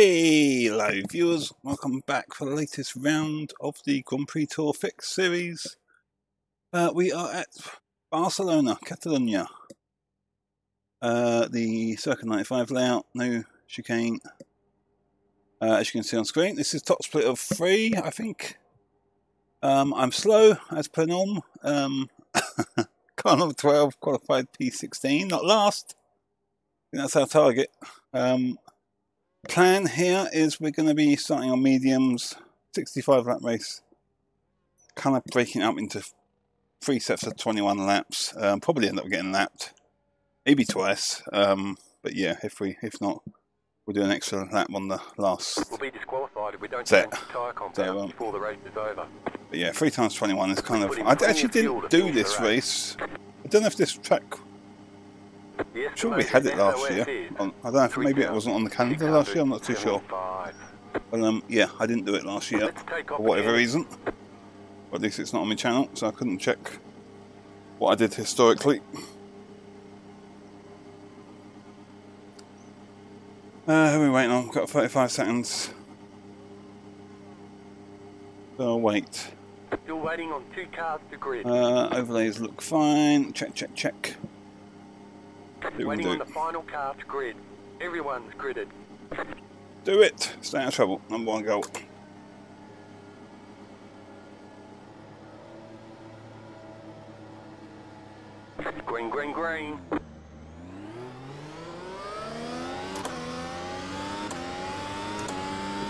Hello viewers, welcome back for the latest round of the Grand Prix Tour Fix series. Uh, we are at Barcelona, Catalonia. Uh, the Circa 95 layout, no chicane. Uh, as you can see on screen, this is top split of three, I think. Um, I'm slow, as per norm. Um, Carnival 12, qualified P16, not last. that's our target. Um, plan here is we're going to be starting on mediums, 65 lap race, kind of breaking up into three sets of 21 laps. Um, probably end up getting lapped, maybe twice. Um, but yeah, if we if not, we'll do an extra lap on the last. We'll be disqualified if we don't set. tyre compound so, um, before the race is over. But yeah, three times 21 is kind of. I actually didn't do this race. I don't know if this track sure we had it last year. On, I don't know if maybe it wasn't on the calendar last year, I'm not too sure. But um, yeah, I didn't do it last year for whatever reason. Or at least it's not on my channel, so I couldn't check what I did historically. Uh, who are we waiting on? Got 35 seconds. So I'll wait. Still waiting on two cars to grid. Uh, overlays look fine. Check, check, check. Do waiting do. on the final car to grid. Everyone's gridded. Do it. Stay out of trouble. Number one goal. Green, green, green.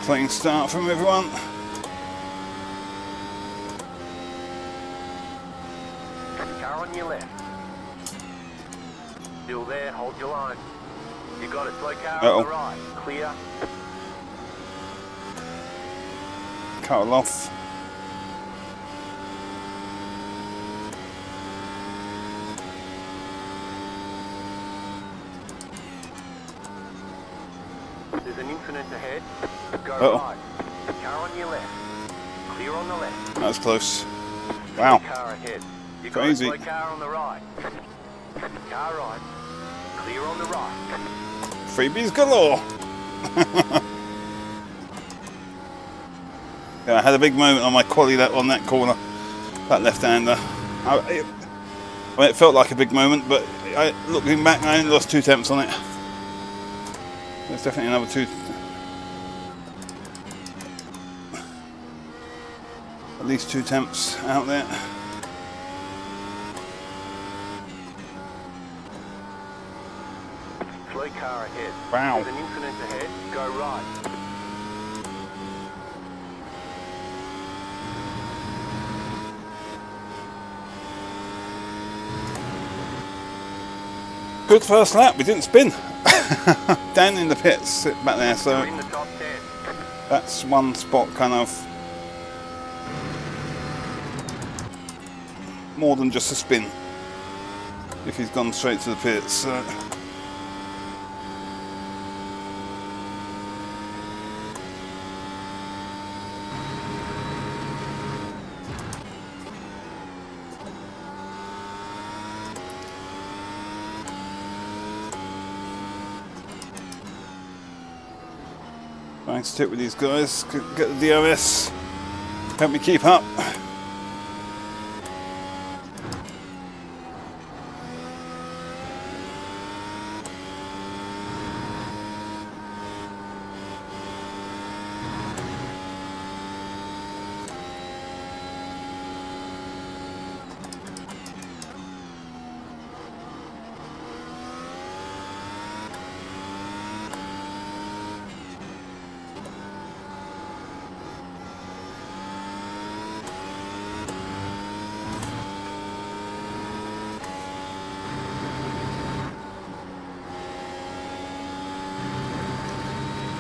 Clean start from everyone. Car on your left. Still there, hold your line. You got it, slow car on the right. Clear. Cut off. There's an incident ahead. Go Uh-oh. right. Car on your left. Clear on the left. That was close. Wow. Car ahead. You Crazy. got a slow car on the right. Car right. Clear on the right. Freebies galore. yeah, I had a big moment on my quality that on that corner, that left-hander. I, it, I mean, it felt like a big moment, but I, looking back, I only lost two temps on it. There's definitely another two. At least two temps out there. Car ahead. Wow. There's an incident ahead. Go right. Good first lap. We didn't spin. Down in the pits, sit back there. So. The That's one spot kind of more than just a spin. If he's gone straight to the pits. Uh, to stick with these guys, get the DRS, help me keep up.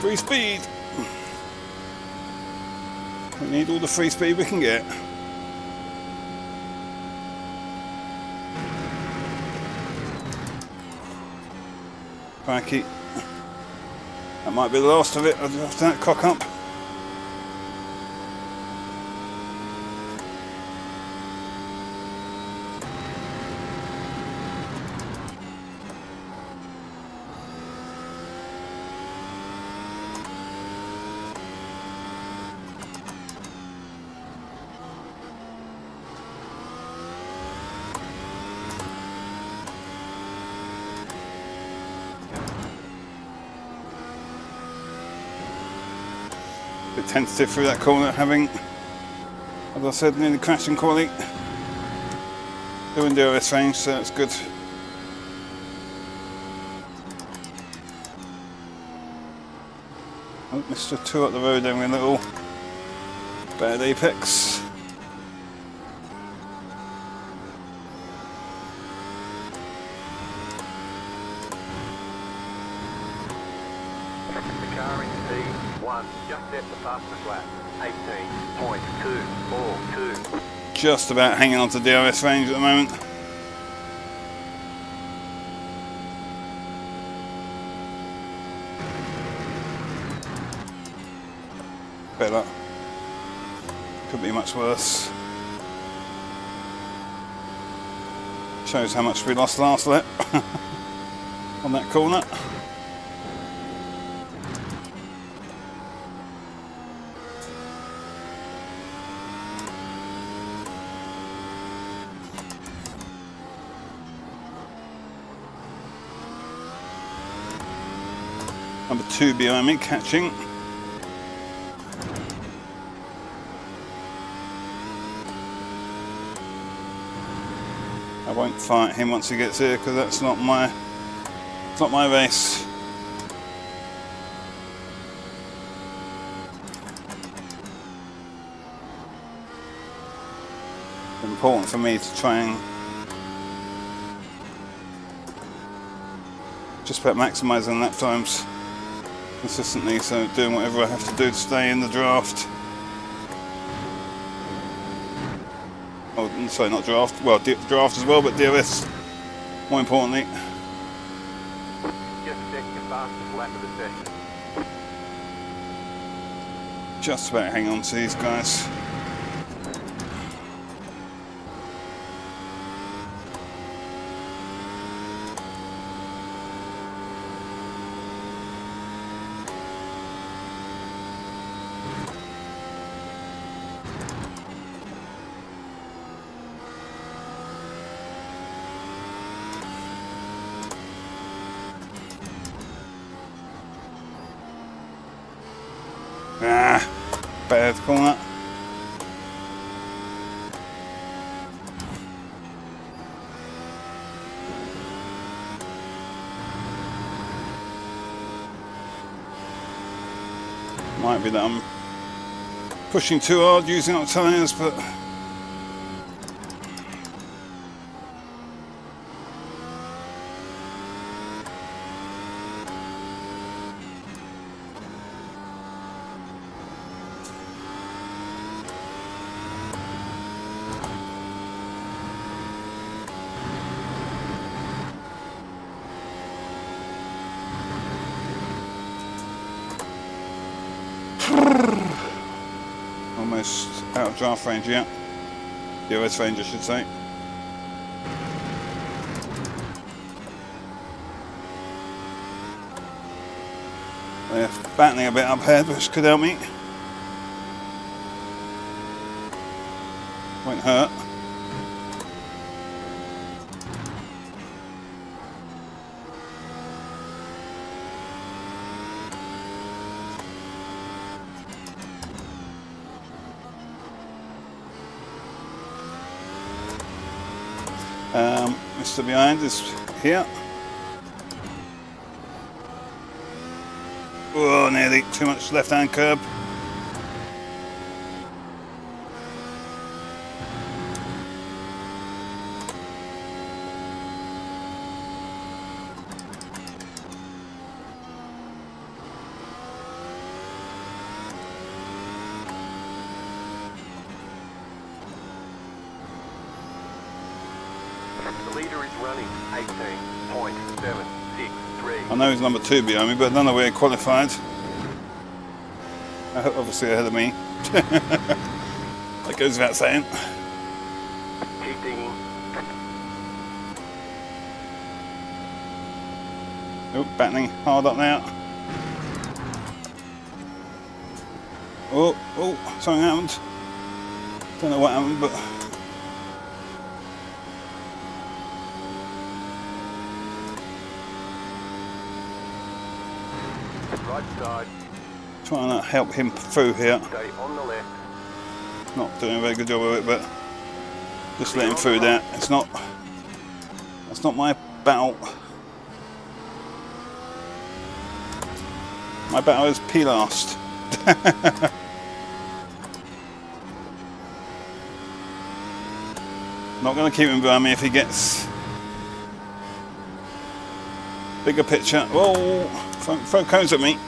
Free speed. We need all the free speed we can get. Cracky. That might be the last of it after that cock up. Tentative through that corner, having, as I said, nearly crashing quality. Doing DRS range, so that's good. Oh, Mr. Two up the road, then we're a little bad apex. The car in P1 just set the fastest lap. 18.242. Just about hanging on to DRS range at the moment. Better. Could be much worse. Shows how much we lost last lap on that corner. Two behind me, catching. I won't fight him once he gets here because that's not my, it's not my race. Important for me to try and just about maximising lap times consistently, so doing whatever I have to do to stay in the draft. Oh, mm, sorry, not draft. Well, draft as well, but DRS more importantly. Just second fastest lap of the session. Just about hang on to these guys. Ah, bad corner. Might be that I'm pushing too hard using up tyres, but almost out of draft range yet. DRS range, I should say. They're battling a bit up ahead, which could help me. Won't hurt. Um, Behind is here. Oh, nearly too much left hand curb. The leader is running 18.763. I know he's number two behind me, but know where he qualified. Uh, Obviously ahead of me. that goes without saying. Oh, battling hard up now. Oh, oh, something happened. Don't know what happened, but Right side. Trying to help him through here. Not doing a very good job of it, but just let him through that. It's not. That's not my battle. My battle is P last. Not going to keep him behind me if he gets bigger picture. Whoa! Throw, throw cones at me.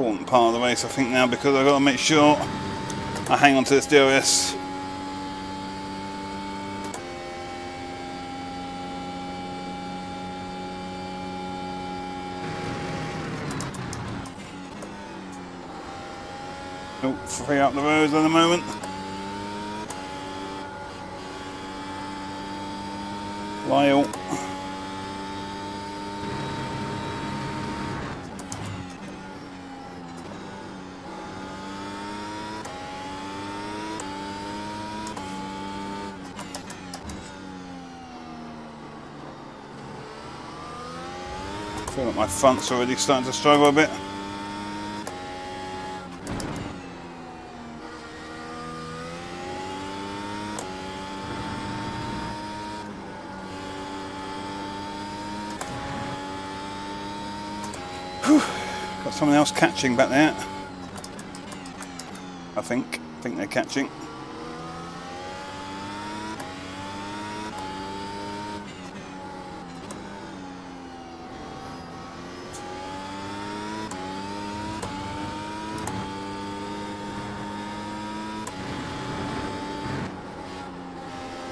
important part of the race I think now because I've got to make sure I hang on to this DRS. Oh, free out the roads at the moment. Lyle. My front's already starting to struggle a bit. Whew. Got someone else catching back there. I think. I think they're catching.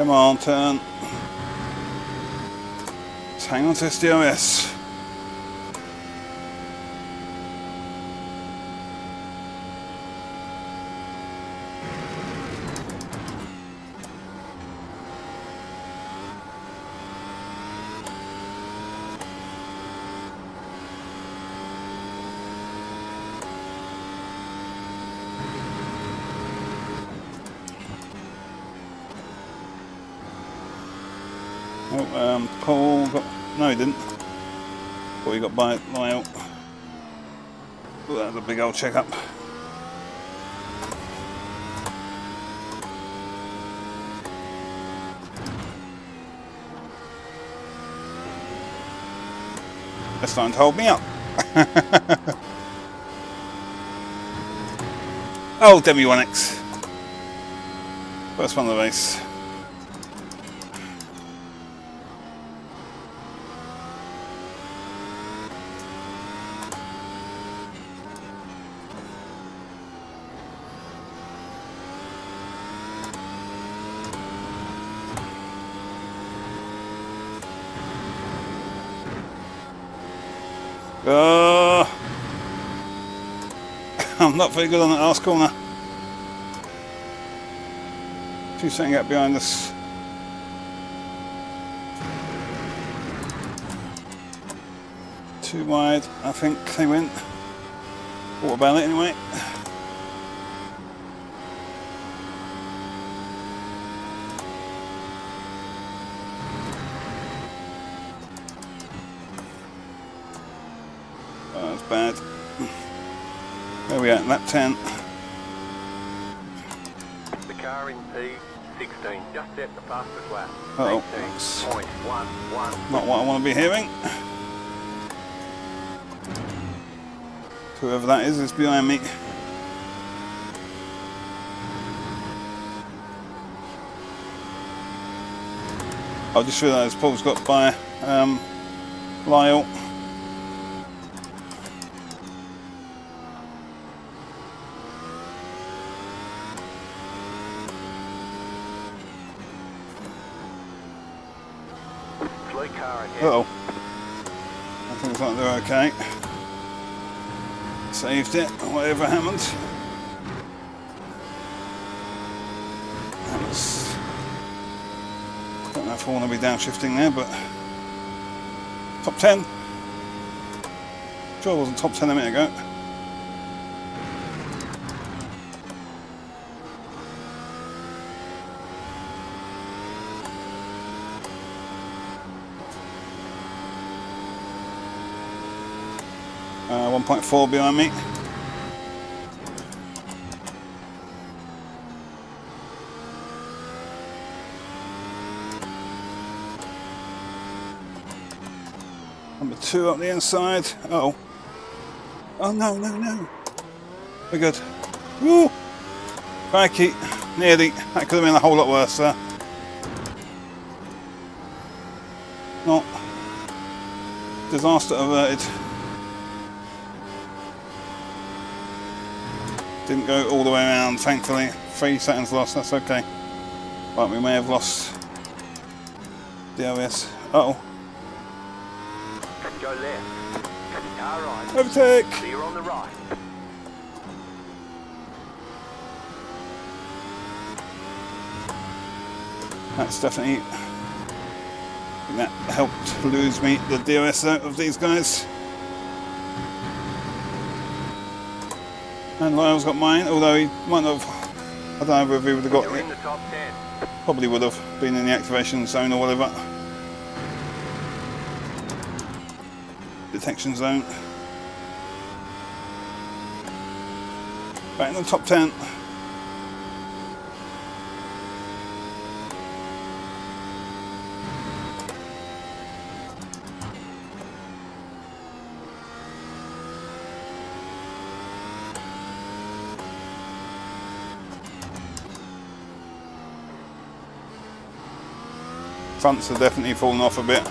Come on, turn. Let's hang on to this DRS. Oh, um, Paul got. No, he didn't. Thought he got by Lyle. Oh, that a big old checkup. They're starting to hold me up. oh, Demi 1X. First one of the race. Not very good on that last corner. Two setting up behind us. Too wide, I think they went. What about it anyway? That's bad. Where are we at? Lap 10. The car in P16 just set the fastest lap. Uh-oh. 18.11. Not what I want to be hearing. Whoever that is is behind me. I just realised Paul's got by um, Lyle. Saved it, whatever happened. Was Don't know if I want to be downshifting there, but top 10. Sure, wasn't top 10 a minute ago. Uh, 1.4 behind me. Number two up the inside. Uh oh. Oh no, no, no. We're good. Woo! Crikey. Nearly. That could have been a whole lot worse there. Not. Disaster averted. Didn't go all the way around, thankfully. Three seconds lost, that's okay. Right, we may have lost DRS. Uh oh. Go left. Car right. Overtake! Clear on the right. That's definitely. That helped lose me the DRS out of these guys. And Lyle's got mine, although he might not have. I don't know whether he would have got it. in the top 10. Probably would have been in the activation zone or whatever. Detection zone. Back in the top 10. Fronts have definitely fallen off a bit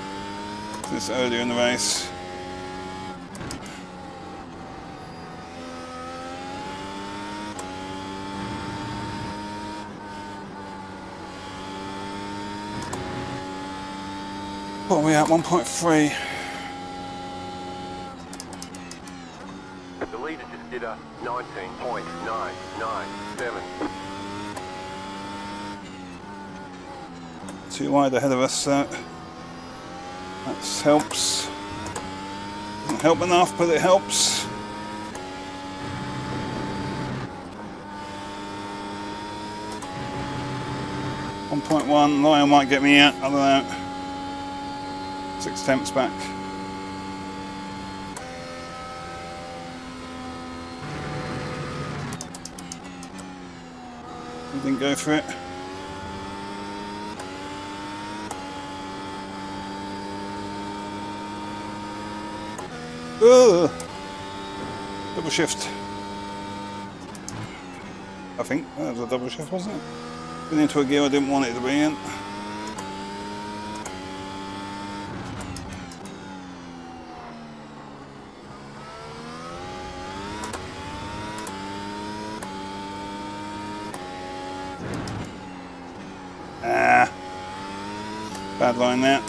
since earlier in the race. What are we at? 1.3. The leader just did a 19.997. Too wide ahead of us, so that helps. Doesn't help enough, but it helps. One point one, Lion might get me out, I don't know. Six tenths back. We didn't go for it. Ugh. Double shift. I think that was a double shift, wasn't it? Been into a gear I didn't want it to be in. Ah. Bad line there.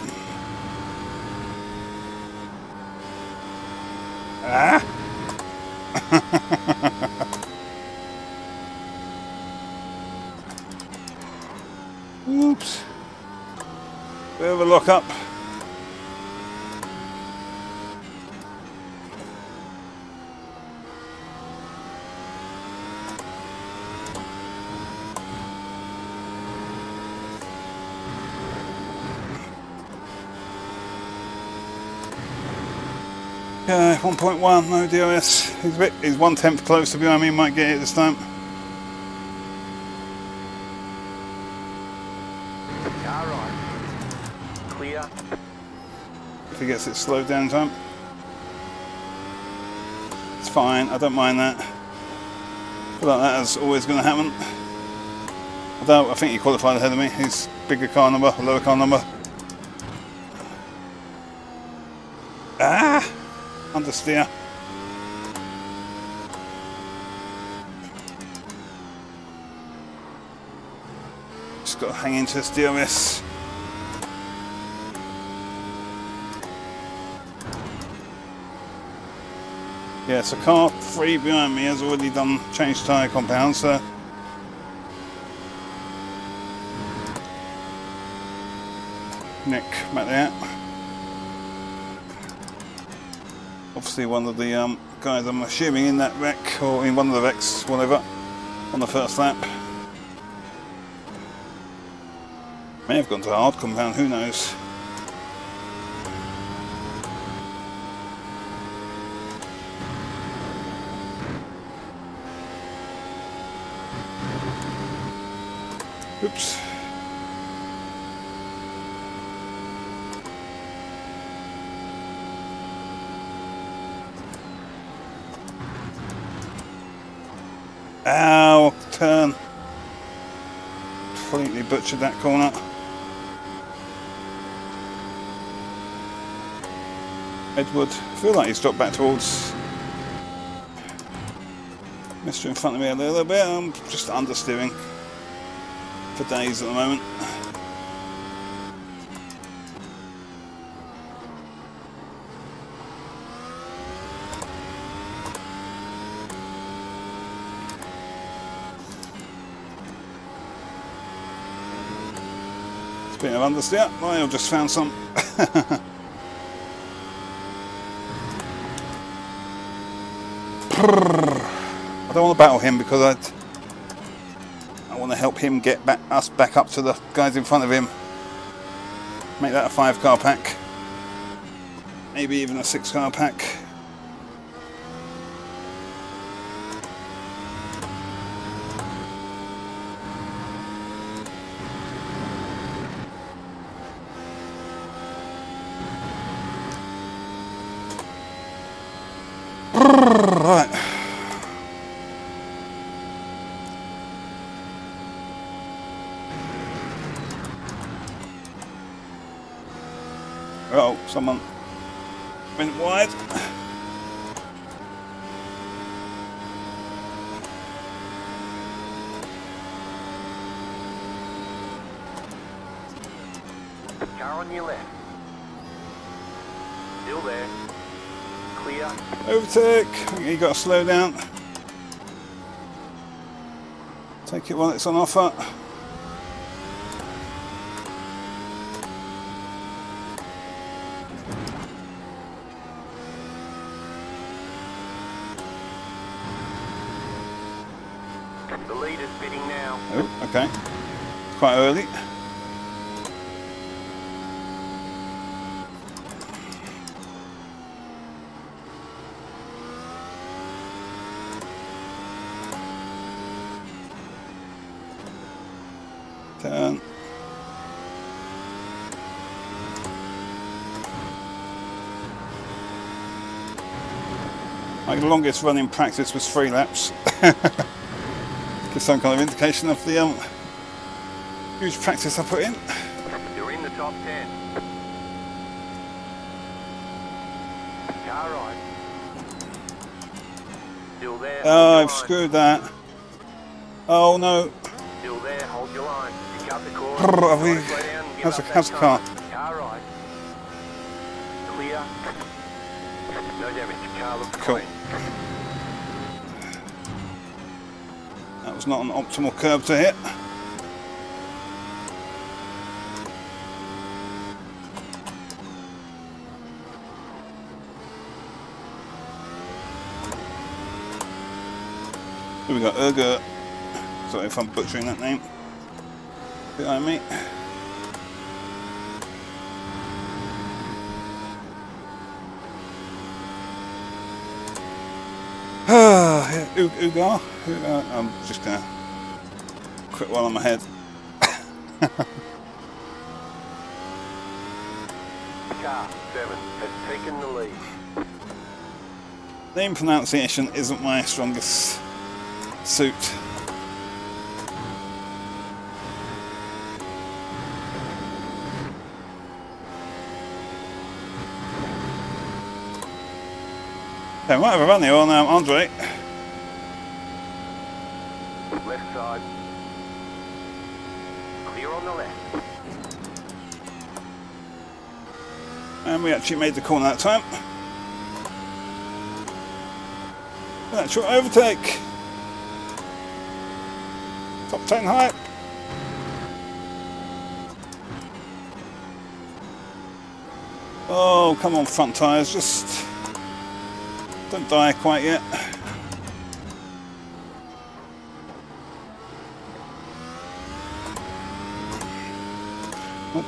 Ah! Oops. Bit of a lock up. Yeah, 1.1, no DRS. He's a bit, he's one tenth closer behind me, might get it this time. Car right. Clear. If he gets it slowed down time. It's fine, I don't mind that. I feel like that is always going to happen. Although I think he qualified ahead of me. He's bigger car number, lower car number. Ah! Understeer. Just got to hang into steer this Yeah, so car three behind me has already done changed tyre compound, so Nick back there. Obviously one of the um, guys I'm assuming in that wreck, or in one of the wrecks, whatever, on the first lap. May have gone to the hard compound, who knows. Oops. Ow, turn. Completely butchered that corner. Edward, I feel like he's dropped back towards Mr. in front of me a little bit. I'm just understeering for days at the moment. Speaking of understeer, I just found some. I don't want to battle him because I I want to help him get back us back up to the guys in front of him. Make that a five car pack. Maybe even a six car pack. Right. Oh, someone went wide. Car on your left. Still there. Clear. Overtake. You got to slow down. Take it while it's on offer. The leader's bidding now. Oh, okay. Quite early. Turn. My longest run in practice was three laps. Give some kind of indication of the um, huge practice I put in. You're in the top ten. Car right. Still there. Oh, I've screwed that. Oh no. Still there. Hold your line. Pick up the course. Brr, we- Slow down and give how's up the- that how's the time. car? Car optimal curve to hit. Here we got Urga. Sorry if I'm butchering that name. Behind me. Ugar. I'm just gonna quit while I'm ahead. Car seven has taken the lead. Name pronunciation isn't my strongest suit. Okay, I might have a run here on um, Andre. And we actually made the corner that time. Actual overtake. Top 10 height. Oh, come on, front tyres, just don't die quite yet.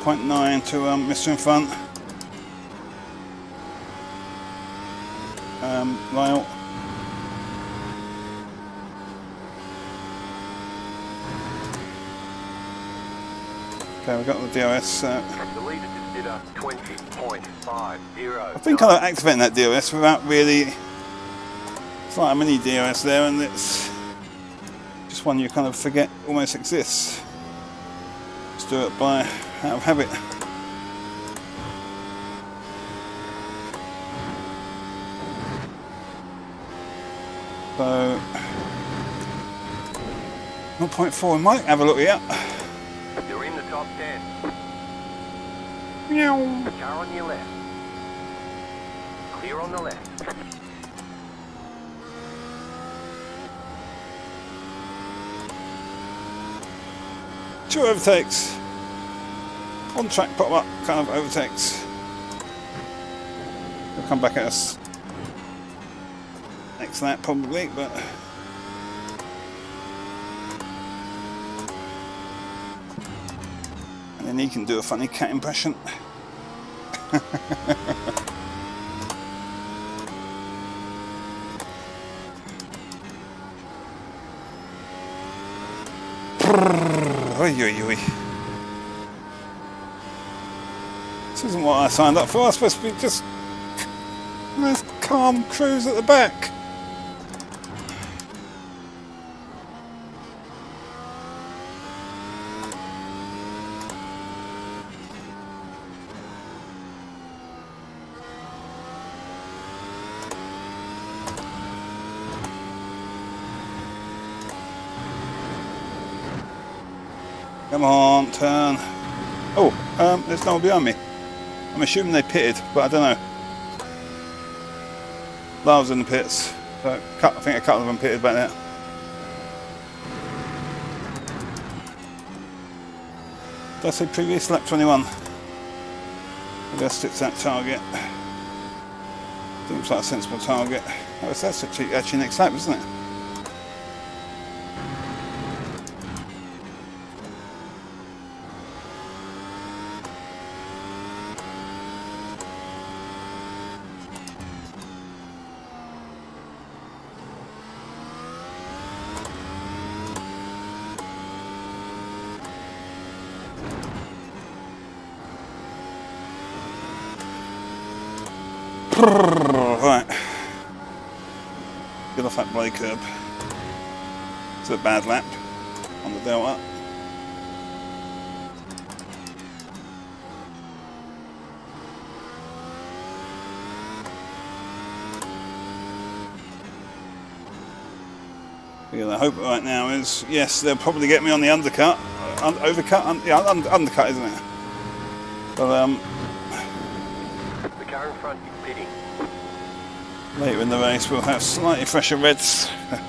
Point nine to um, Mr. in front. Um, Lyle. Okay, we've got the DRS. Uh, The leader just did a 20.50. I think I'm activating that DRS without really. It's like a mini DRS there, and it's just one you kind of forget almost exists. Let's do it by out of habit. 0.4, we might have a look here. You're in the top 10. Meow. Car on your left. Clear on the left. Two overtakes. On track pop up, kind of overtakes. They'll come back at us next lap probably, but then he can do a funny cat impression. Oi, oi, oi. This isn't what I signed up for. I was supposed to be just nice calm cruise at the back. Turn. Oh, um, there's no one behind me. I'm assuming they pitted, but I don't know. Lyle's in the pits. So I think a couple of them pitted back there. Did I say previous lap 21? Maybe I'll stick to that target. Seems like a sensible target. Oh, that's actually, actually next lap, isn't it? Right. Get off that bloody curb. It's a bad lap on the Delta. Yeah, the hope right now is yes, they'll probably get me on the undercut, un overcut, un yeah, un undercut, isn't it? But um, The car in front Later in the race we'll have slightly fresher reds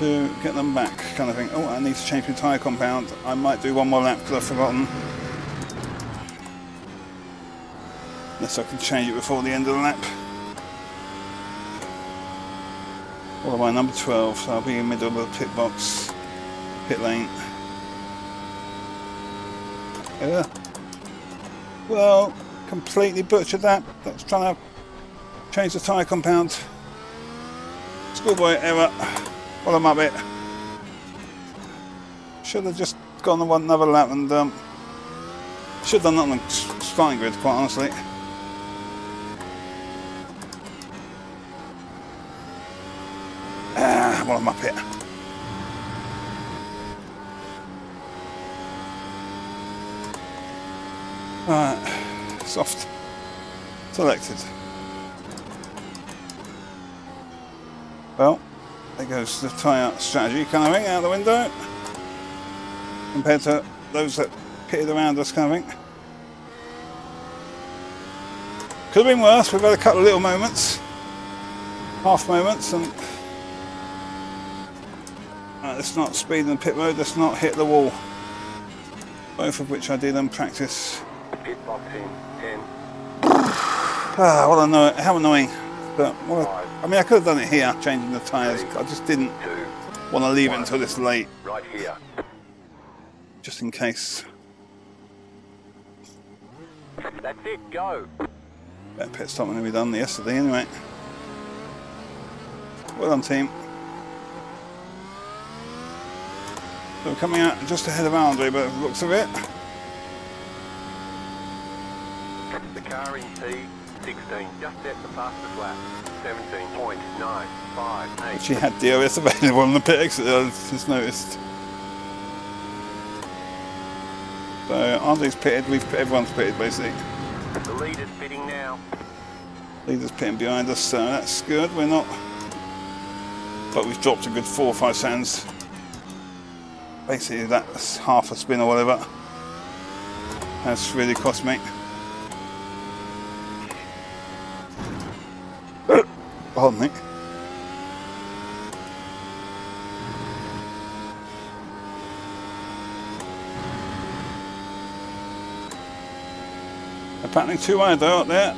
to get them back kind of thing. Oh, I need to change my tyre compound. I might do one more lap because I've forgotten. Unless I can change it before the end of the lap. What am I, number 12, so I'll be in the middle of the pit box, pit lane. Yeah. Well, completely butchered that. That's trying to change the tyre compound. Schoolboy error. What I bit? Should have just gone on one another lap and um, should have done that on the starting grid, quite honestly. Ah, what am I pit? Right, soft. Selected. Well, there goes the tyre strategy thing out the window. Compared to those that pitted around us thing. Could have been worse, we've had a couple of little moments. Half moments and Right, let's not speed in the pit road, let's not hit the wall. both of which I did in practice. Pit box in. Ah, what annoying, how annoying. But. I mean, I could have done it here, changing the tyres. I just didn't want to leave it until this late, Right here. just in case. That's it. Go. That pit stop than we done yesterday anyway. Well done team. So we're coming out just ahead of Andre the looks of it. The car in P16 just set the fastest lap. 17.958. She had DRS available on the pit exit, I uh, just noticed. So Andre's pitted, we've everyone's pitted basically. The leader's pitting now. Leader's pitting behind us, so that's good. We're not, but we've dropped a good four or five seconds. Basically, that's half a spin or whatever. That's really cost me. Pardon me. Apparently too wide though out there.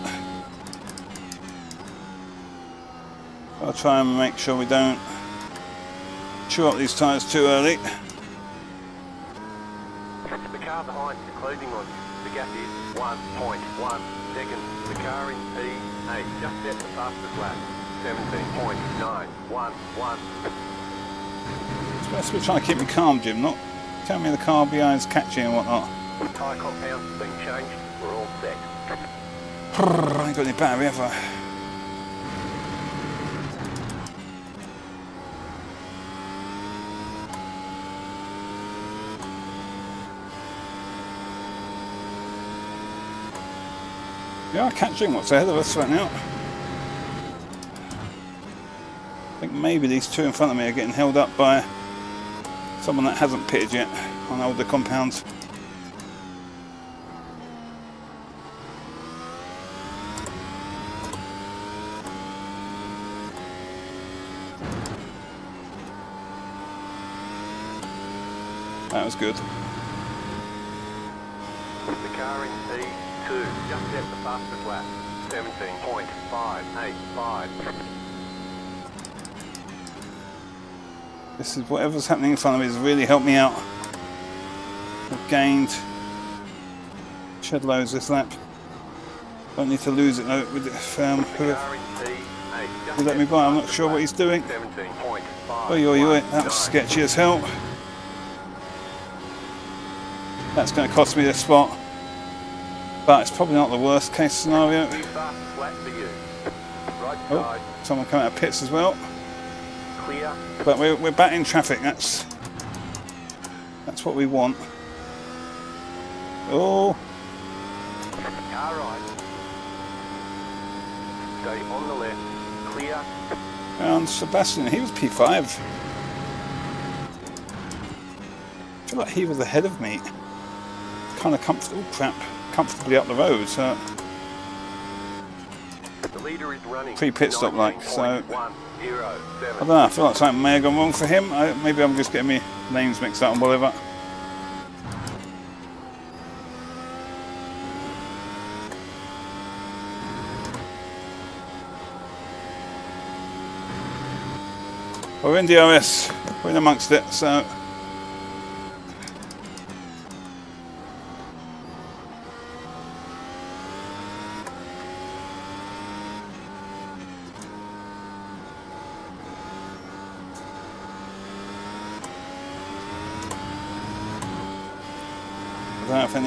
I'll try and make sure we don't chew up these tyres too early. The car behind is closing on you. The gap is 1.1 seconds. The car in P8 just set the fastest lap. 17.911. Supposed to be trying to keep me calm, Jim, not tell me the car behind is catching and whatnot. Tyre compounds been changed. We're all set. I ain't got any battery? We are catching what's ahead of us right now. Maybe these two in front of me are getting held up by someone that hasn't pitted yet on older compounds. That was good. The car in P2 just set the fastest lap. 17.585. This is whatever's happening in front of me has really helped me out. I've gained shed loads this lap. Don't need to lose it though with um, The whoever car in P8 just who let me by. I'm not sure what he's doing. 17.5. Oi, oi, oi, that was sketchy as hell. That's going to cost me this spot. But it's probably not the worst case scenario. New fastest lap for you. Right Oh, someone coming out of pits as well. Clear. But we're, we're back in traffic. That's that's what we want. Oh, Car right. Stay on the left. Clear. and Sebastian, he was P5. I feel like he was ahead of me. Kind of comfortable, crap, comfortably up the road. So The leader is running. Pre-pit stop like, so- I don't know. I feel like something may have gone wrong for him. I, maybe I'm just getting my names mixed up and whatever. We're in DRS. We're in amongst it, so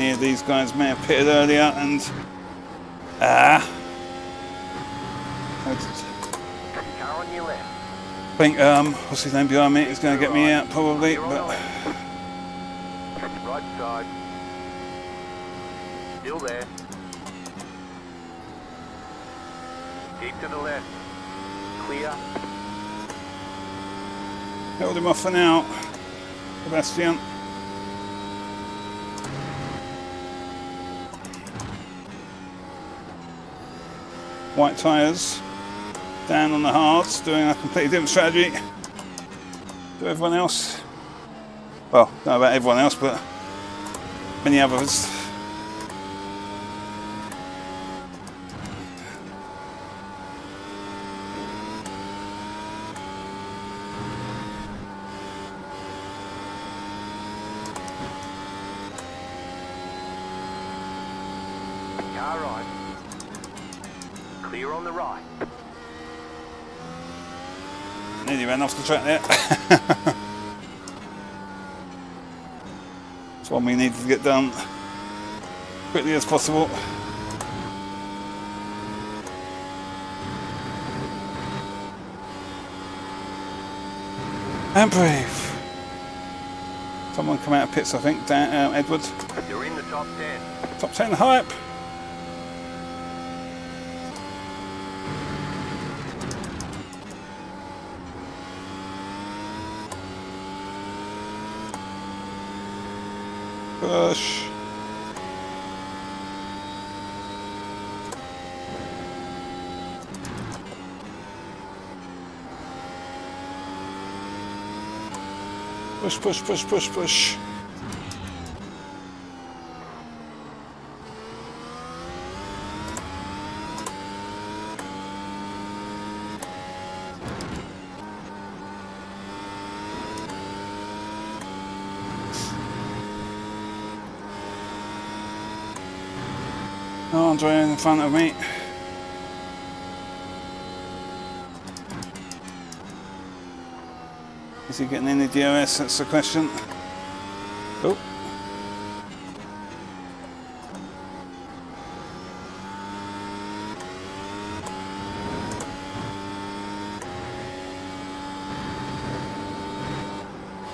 any of these guys may have pitted earlier and ah. I Car on your left. think um what's his name behind me is going to get me out probably, You're on the but. Right side. Still there. Keep to the left. Clear. held him off for now. Sebastian. White tyres. Dan on the hards, doing a completely different strategy to everyone else. Well, not about everyone else, but many others. Car right. Clear on the right. Nearly ran off the track there. That's one we needed to get done quickly as possible. And brave. Someone come out of pits, I think. Dan, um, Edward. You're in the top 10. Top 10 hype. Push, push, push, push, push. Andre in front of me. Is he getting any DRS? That's the question. Oh.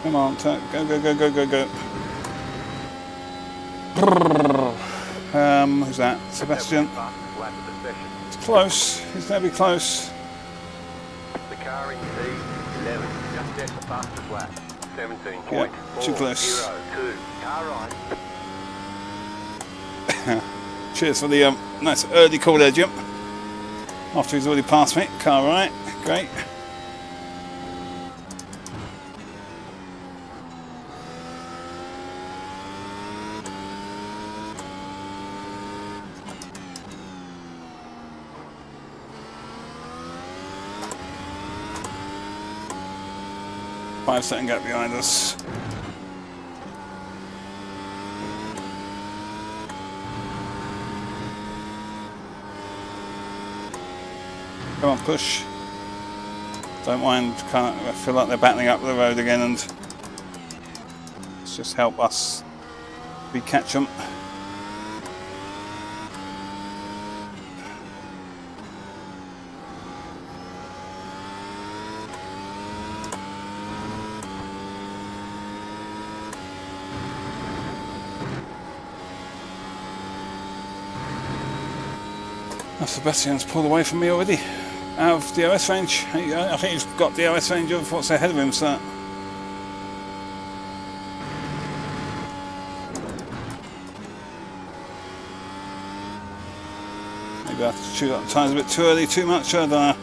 Come on, go, go, go, go, go, go. Um, who's that? Sebastian. It's close. He's going to be close. The car in P11. Just set the fastest lap. 17.402. Yeah, too close. Car right. Cheers for the um, nice early call there, Jim. After he's already passed me. Car right. Great. Five second gap behind us. Come on, push. Don't mind, can't, I feel like they're battling up the road again and let's just help us. We catch them. Oh, Sebastian's pulled away from me already. Out of the DRS range. I think he's got the DRS range of what's ahead of him, so. Maybe I have to shoot up the tyres a bit too early, too much, I don't know.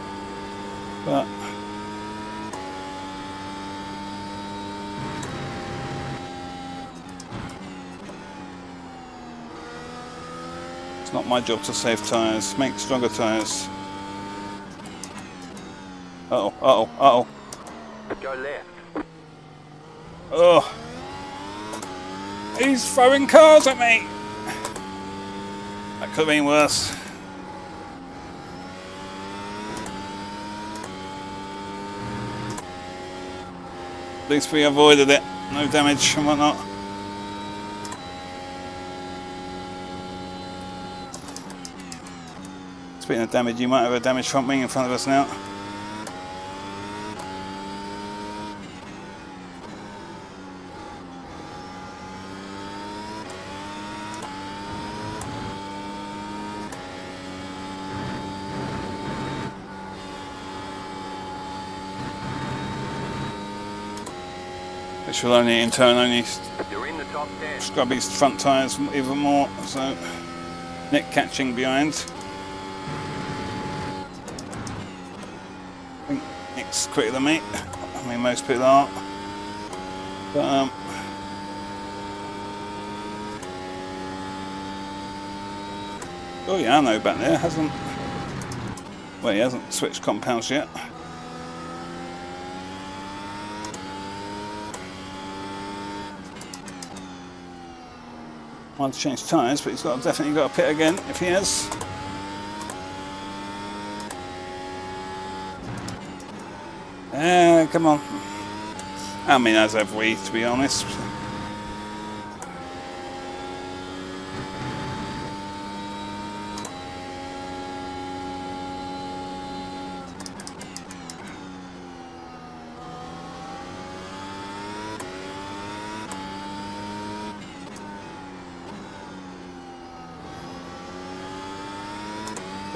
My job to save tyres. Make stronger tyres. Uh oh, uh oh, uh oh. Go left. Oh. He's throwing cars at me. That could have been worse. At least we avoided it. No damage and whatnot. Speaking of damage, you might have a damaged front wing in front of us now. Which will only in turn only in the top 10. scrub his front tyres even more, so neck catching behind. It's quicker than me. I mean, most people aren't. But, um, Oh yeah, I know back there hasn't. Well, he hasn't switched compounds yet. Might have changed tyres, but he's got definitely got a pit again if he has. Come on. I mean, as have we, to be honest.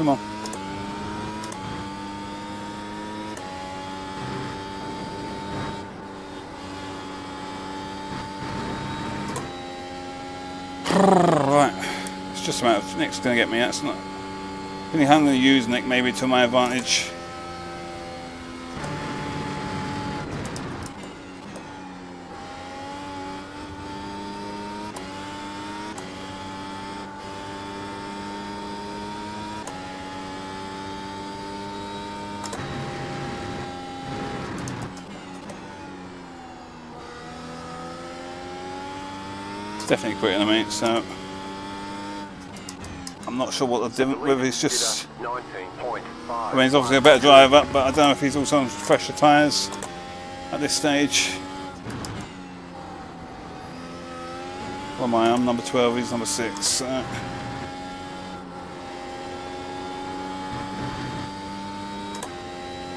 Come on. Right. It's just a matter of Nick's going to get me. That's not. I think I'm going to use Nick maybe to my advantage. Definitely quicker than me, so not sure what the difference whether he's just. I mean, he's obviously a better driver, but I don't know if he's also on fresher tyres at this stage. What am I? I'm number 12, he's number 6. Uh,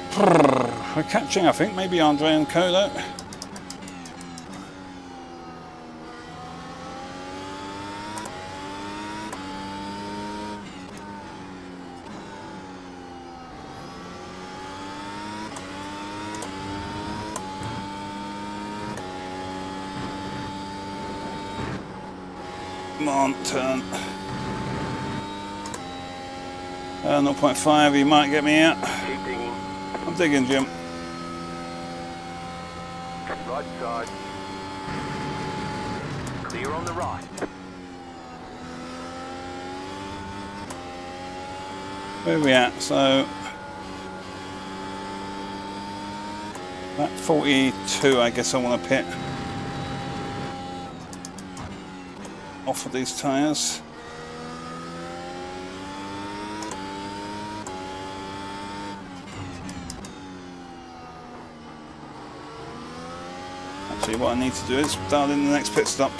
so. We're catching, I think, maybe Andre and Kodo. Come on, turn. Uh, 0.5, you might get me out. Keep digging. I'm digging, Jim. Right side. Clear on the right. Where are we at? So, that 42, I guess I want to pit off of these tyres. Actually, what I need to do is dial in the next pit stop.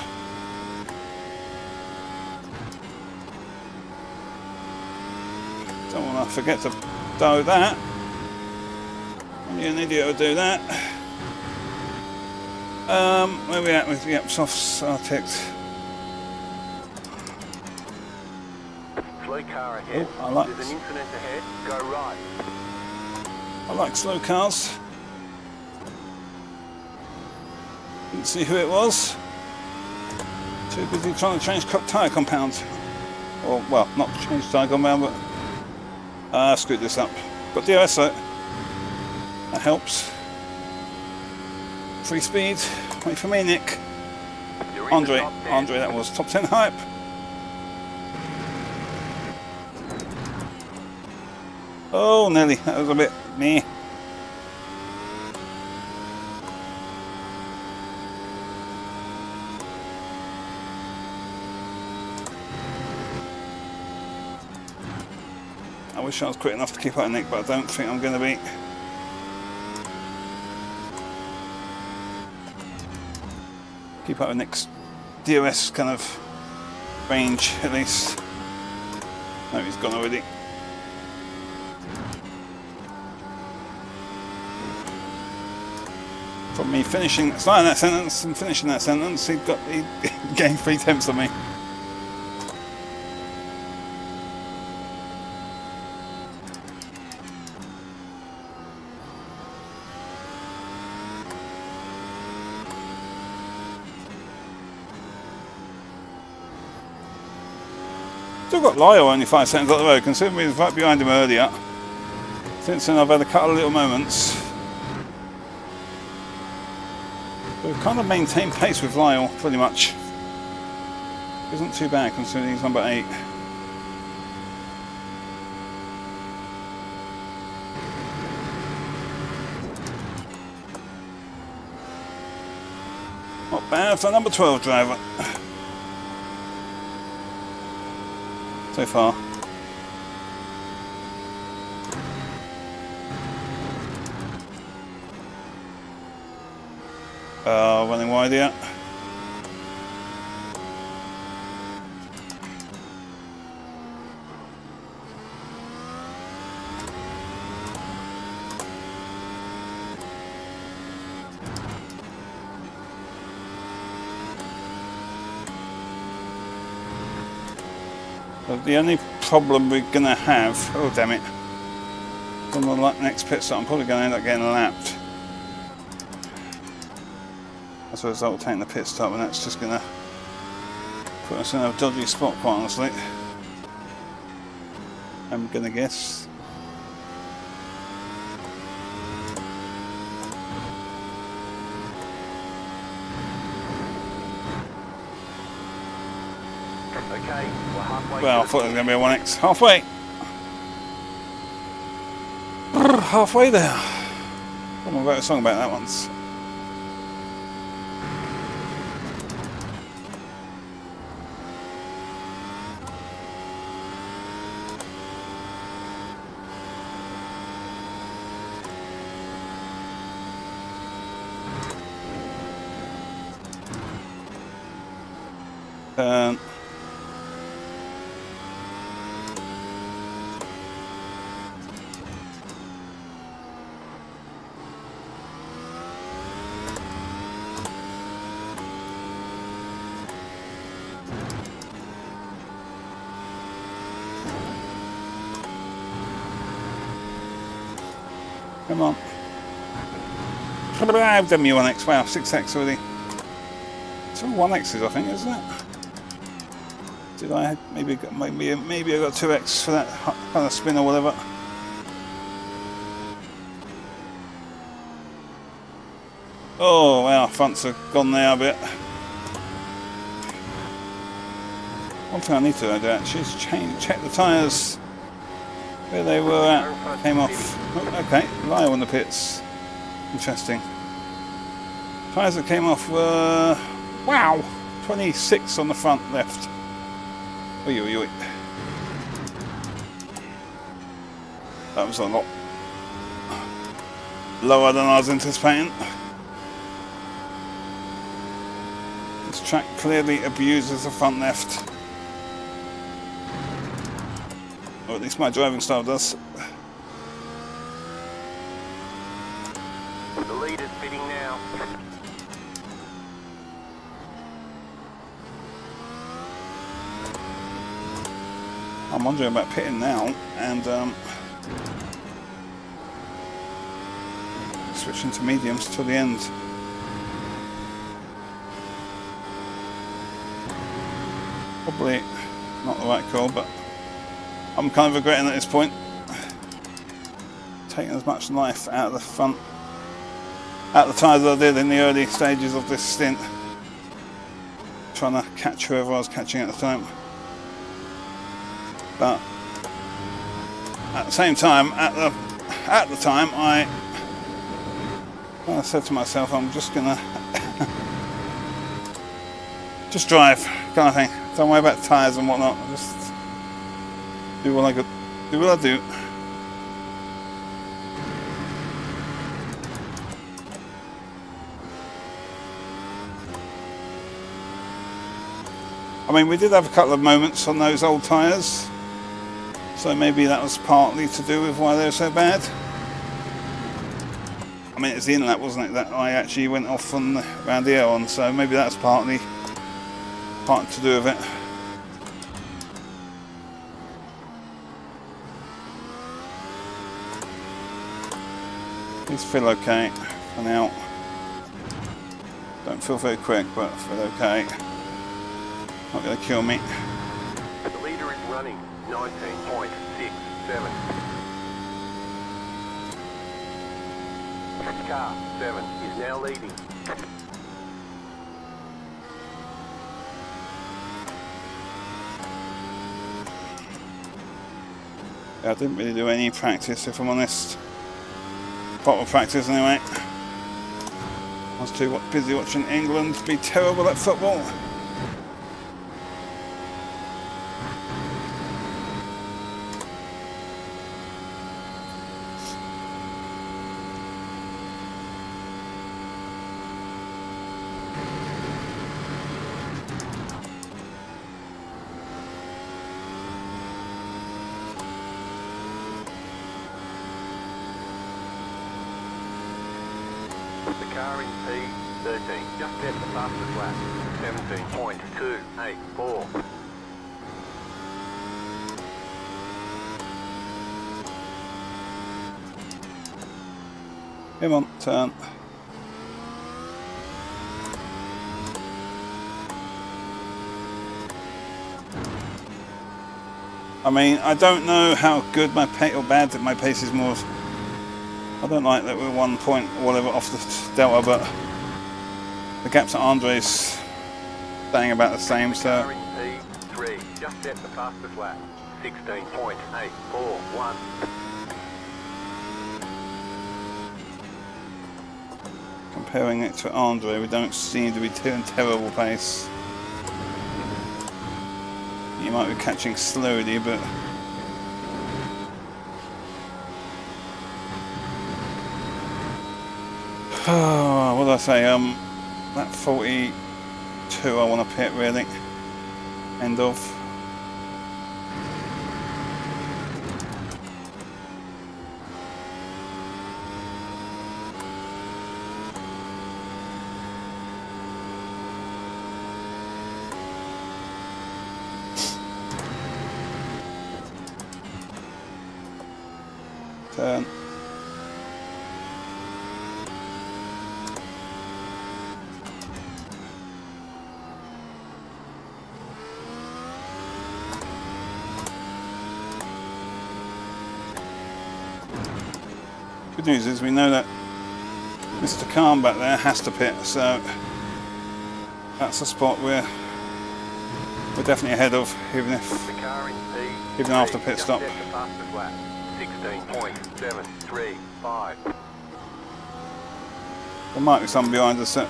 Don't want to forget to do that. Only an idiot would do that. Um, where we at with the Ipsos Arctics? Car ahead. Oh, I like There's an incident ahead. Go right. I like slow cars. Didn't see who it was. Too busy trying to change tyre compound. Or, well, not change tyre compound, but... Ah, uh, screwed this up. Got DRS though. That helps. Free speed. Wait for me, Nick. You're in the Andre, Andre, that was top 10 hype. Oh, nearly. That was a bit me. I wish I was quick enough to keep up with Nick, but I don't think I'm going to be. Keep up with Nick's DRS kind of range, at least. No, he's gone already. From me finishing, starting that sentence and finishing that sentence, he got he gained three tenths on me. Still got Lyle only five seconds up the road, considering we was right behind him earlier. Since then I've had a couple of little moments. We've kind of maintained pace with Lyle, pretty much. Isn't too bad considering he's number 8. Not bad for number 12 driver. So far. Here. But the only problem we're going to have... Oh, damn it. On the next pit stop, I'm probably going to end up getting lapped. As a result taking the pit stop, and that's just going to put us in a dodgy spot, quite honestly. I'm going to guess. Okay, we're halfway Well, I thought it was going to be a 1x. Halfway! Brr, Halfway there. I wrote a song about that once. i have W1X, wow, 6X already. It's all 1Xs, I think, isn't it? Did I maybe maybe maybe I got two X for that kind of spin or whatever. Oh wow, fronts are gone there a bit. One thing I need to do actually is change, check the tyres where they were at. Came off. Oh, okay, Lyle on the pits. Interesting. Tyres that came off were wow, 26 on the front left. Oi, oi, oi. That was a lot lower than I was anticipating. This track clearly abuses the front left. Or at least my driving style does. Wondering about pitting now and um, switching to mediums till the end. Probably not the right call, but I'm kind of regretting at this point. Taking as much life out of the front, of the tyres as I did in the early stages of this stint. Trying to catch whoever I was catching at the time. But at the same time, at the at the time, I I said to myself, I'm just gonna just drive, kind of thing. Don't worry about tyres and whatnot. Just do what I got, do what I do. I mean, we did have a couple of moments on those old tyres, so maybe that was partly to do with why they were so bad. I mean, it's the inlet, wasn't it, that I actually went off on around here on, so maybe that's partly part to do with it. These feel okay for now. Don't feel very quick, but feel okay. Not to kill me. The leader is running 19.67. Car 7 is now leading. I didn't really do any practice, if I'm honest. Proper practice, anyway. I was too busy watching England be terrible at football. Car P13, just set the fastest lap. 17.284. Come on, turn. I mean, I don't know how good my pace or bad that my pace is more. I don't like that we're one point whatever off the delta, but the gap to Andre's staying about the same. So car in P3, just set the fastest lap. 16.841. comparing it to Andre, we don't seem to be too in terrible pace. You might be catching slowly, but what did I say? Um, that 42 I want to pit really. End of. Turn. News is we know that Mr. Khan back there has to pit, so that's a spot where we're definitely ahead of, even if The car in P3, Even after pit stop. set the fastest lap. 16.735. There might be some behind us that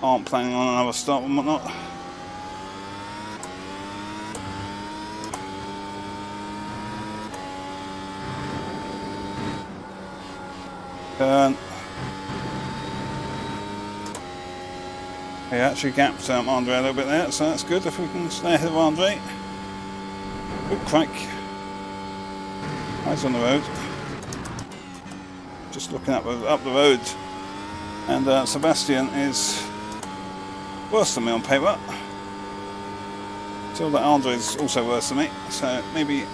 aren't planning on another stop and whatnot. Turn. He actually gapped um, Andre a little bit there, so that's good if we can stay ahead of Andre. Good crack. Eyes on the road just looking up up the road, and uh, Sebastian is worse than me on paper. Till that Andre is also worse than me, so maybe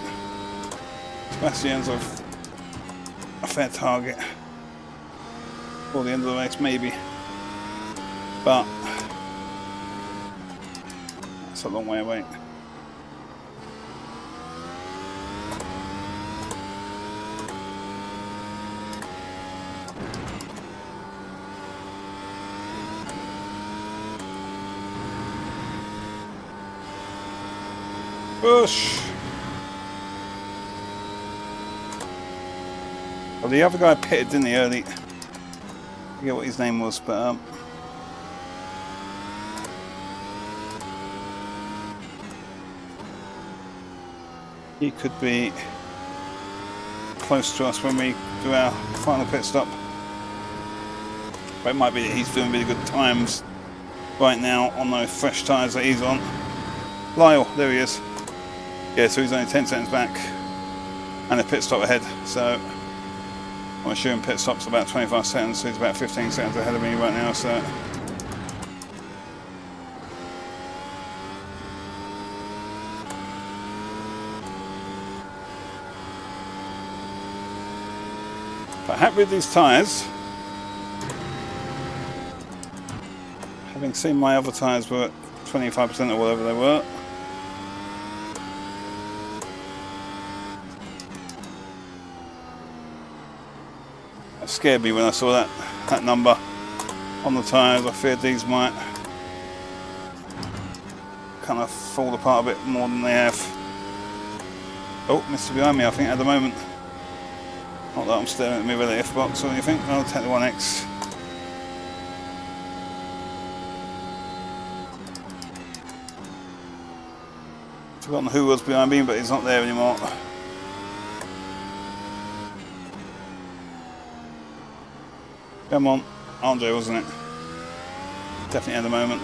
Sebastian's a, a fair target for the end of the race, maybe. But that's a long way away. Push. Well, the other guy pitted, didn't he, early? Forget what his name was, but um, he could be close to us when we do our final pit stop. But it might be that he's doing really good times right now on those fresh tyres that he's on. Lyle, there he is. Yeah, so he's only 10 seconds back and a pit stop ahead. So I'm assuming pit stop's about 25 seconds, so he's about 15 seconds ahead of me right now. So but happy with these tyres. Having seen my other tyres were 25% or whatever they were. Scared me when I saw that, that number on the tyres. I feared these might kind of fall apart a bit more than they have. Oh, Mr. behind me, I think, at the moment. Not that I'm staring at me with the F box or anything. I'll take the 1X. Forgotten who was behind me, but he's not there anymore. Come on, Andre, wasn't it? Definitely at the moment.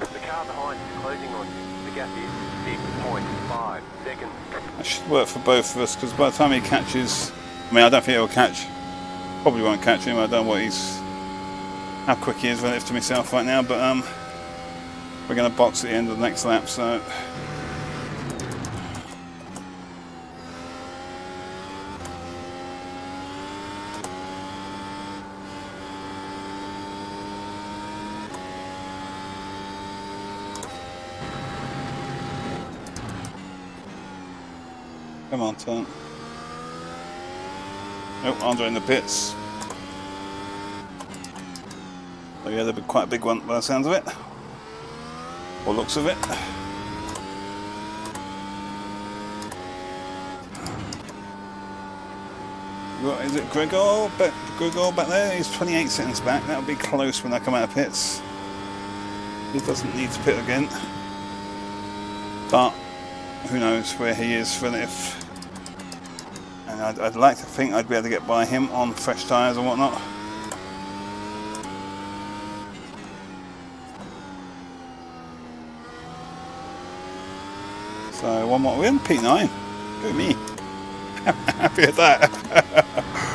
The car behind is closing on you. The gap is 6.5 seconds. That should work for both of us because by the time he catches, I mean, I don't think he'll catch. Probably won't catch him. I don't know what he's, how quick he is relative to myself right now. But um, we're going to box at the end of the next lap. So Oh, Andre in the pits. Oh yeah, they'll be quite a big one by the sounds of it. Or looks of it. What is it, Gregor? Back, Gregor back there? He's 28 seconds back. That'll be close when I come out of pits. He doesn't need to pit again. But who knows where he is relative. And I'd, I'd, like to think I'd be able to get by him on fresh tyres and whatnot. So one more win, P9. Go me. Happy with that.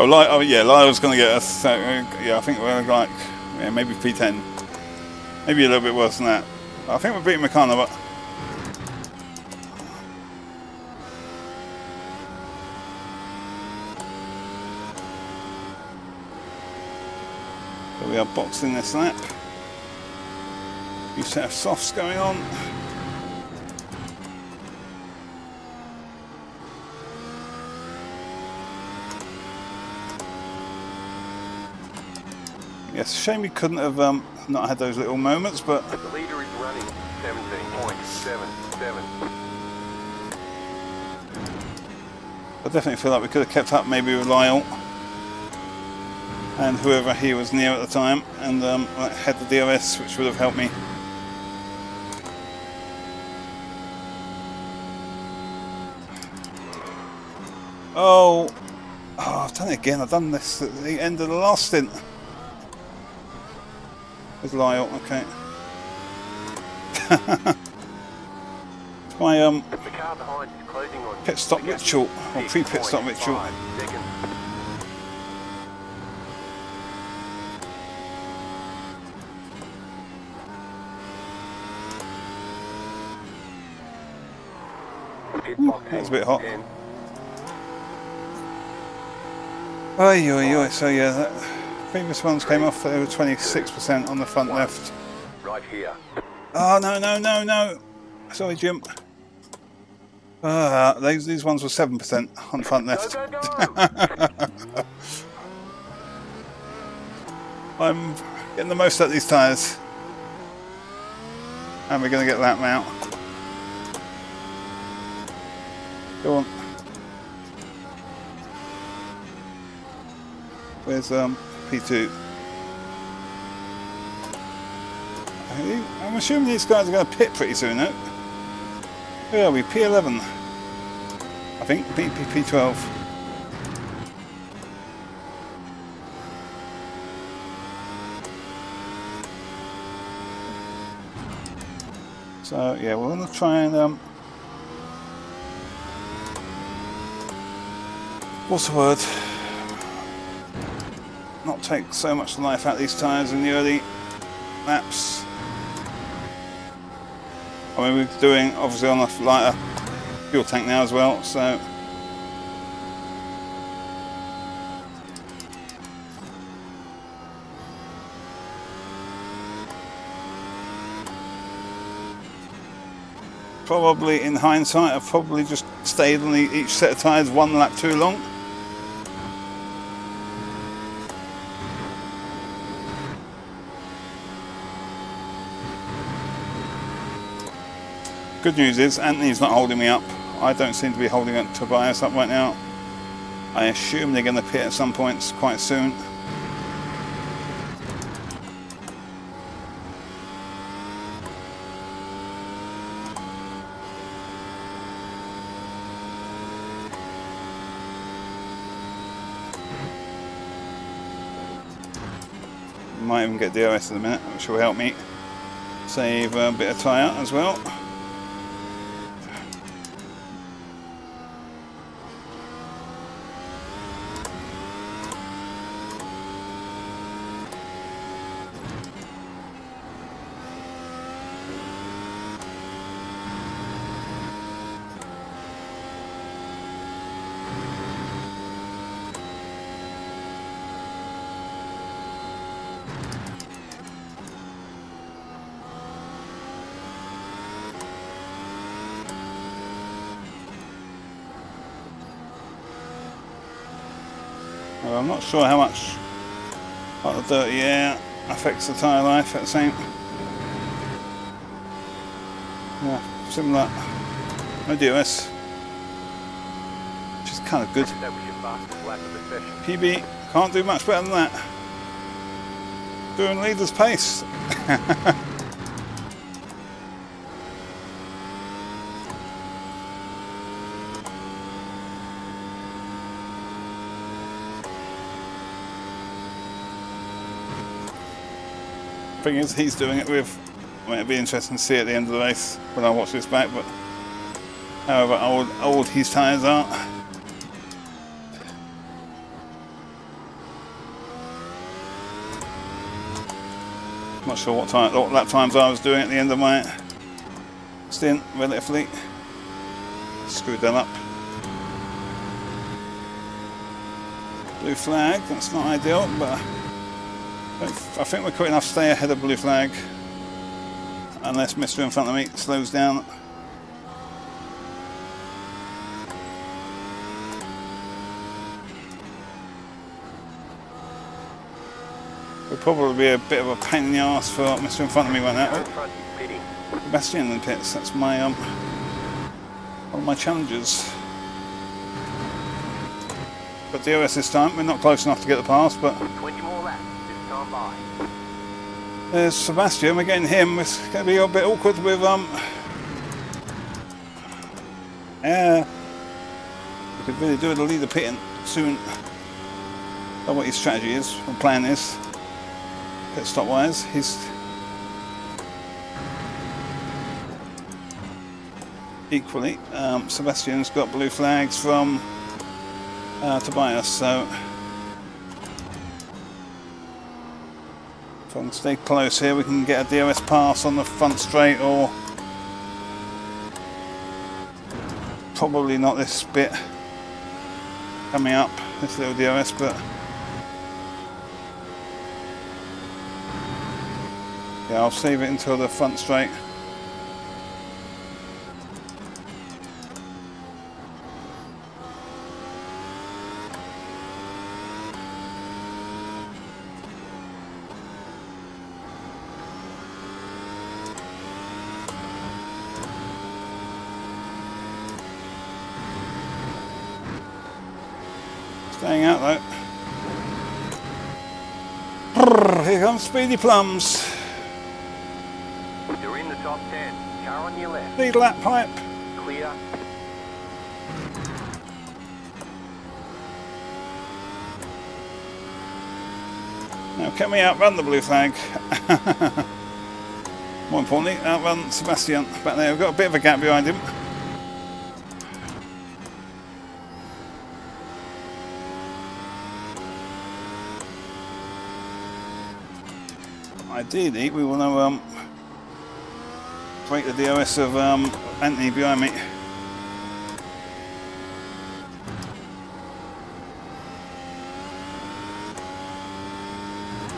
Oh, Li oh yeah, Lyle's going to get us. Uh, yeah, I think we're like yeah, maybe P10, maybe a little bit worse than that. I think we're beating McConnell, but so we are boxing this lap. New set of softs going on. Yes, shame we couldn't have um, not had those little moments, but The leader is running 17.77. I definitely feel like we could have kept up maybe with Lyle and whoever he was near at the time and um, had the DRS, which would have helped me. Oh, oh, I've done it again. I've done this at the end of the last stint. With Lyle, okay. My um The car behind is closing on you. pit stop ritual or pre-pit stop ritual. 6.5 seconds. That was a bit hot. 10. Oi, oi, oi. So yeah, that previous ones came off. They were 26% on the front left. Right here. Oh no, no, no, no. Sorry, Jim. Uh, these these ones were 7% on the front Go, left. go, go! I'm getting the most out of these tyres. And we're going to get that out. Go on. Where's um, P2? Hey, I'm assuming these guys are going to pit pretty soon, though. Where are we? P11. I think P, P12. So yeah, we're going to try and um, what's the word? Take so much life out of these tyres in the early laps. I mean, we're doing obviously on a lighter fuel tank now as well, so. Probably in hindsight, I've probably just stayed on each set of tyres one lap too long. Good news is Anthony's not holding me up. I don't seem to be holding Tobias up right now. I assume they're going to pit at some points quite soon. Might even get DRS in a minute, which will help me save a bit of tyre as well. I'm not sure how much of the dirty air affects the tyre life at the same. Yeah, similar. No. Which is kind of good. PB can't do much better than that. Doing leader's pace. Thing is, he's doing it with. I mean, it'd be interesting to see at the end of the race when I watch this back. But however old old his tyres are. Not sure what time, what lap times I was doing at the end of my stint, relatively. Screwed that up. Blue flag, that's not ideal, but I think we're quick enough to stay ahead of blue flag. Unless Mister in front of me slows down. Would probably be a bit of a pain in the ass for Mr. in front of me right now. Bastion in the pits. That's my um one of my challenges. But DRS this time. We're not close enough to get the pass, but 20 more there's Sebastian. We're getting him. It's going to be a bit awkward with um. Yeah. We could really do with a leader pitting soon. Know what his strategy is, or plan is. Pit stop wise, he's equally. Um, Sebastian's got blue flags from uh, Tobias, so stay close here, we can get a DRS pass on the front straight, or probably not this bit coming up, this little DRS, but yeah, I'll save it until the front straight. Staying out though. Comes Speedy Plums. You're in the top 10. Car on your left. Lead lap pipe. Clear. Now can we outrun the blue flag? More importantly, outrun Sebastian back there. We've got a bit of a gap behind him. Ideally, we want to um, break the DRS of um, Anthony behind me.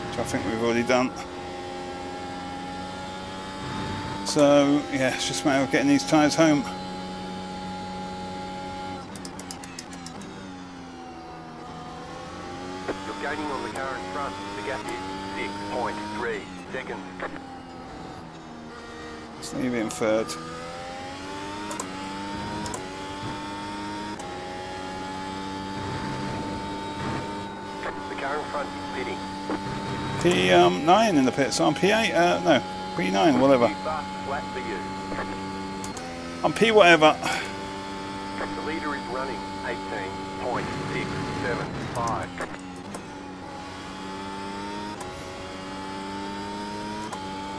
Which I think we've already done. So, yeah, it's just a matter of getting these tyres home. You're gaining on the car in front. The gap is three. It's not even third. The car in front is pitting. P9 in the pits. So I'm P8, uh, no, P9, whatever. I'm P whatever.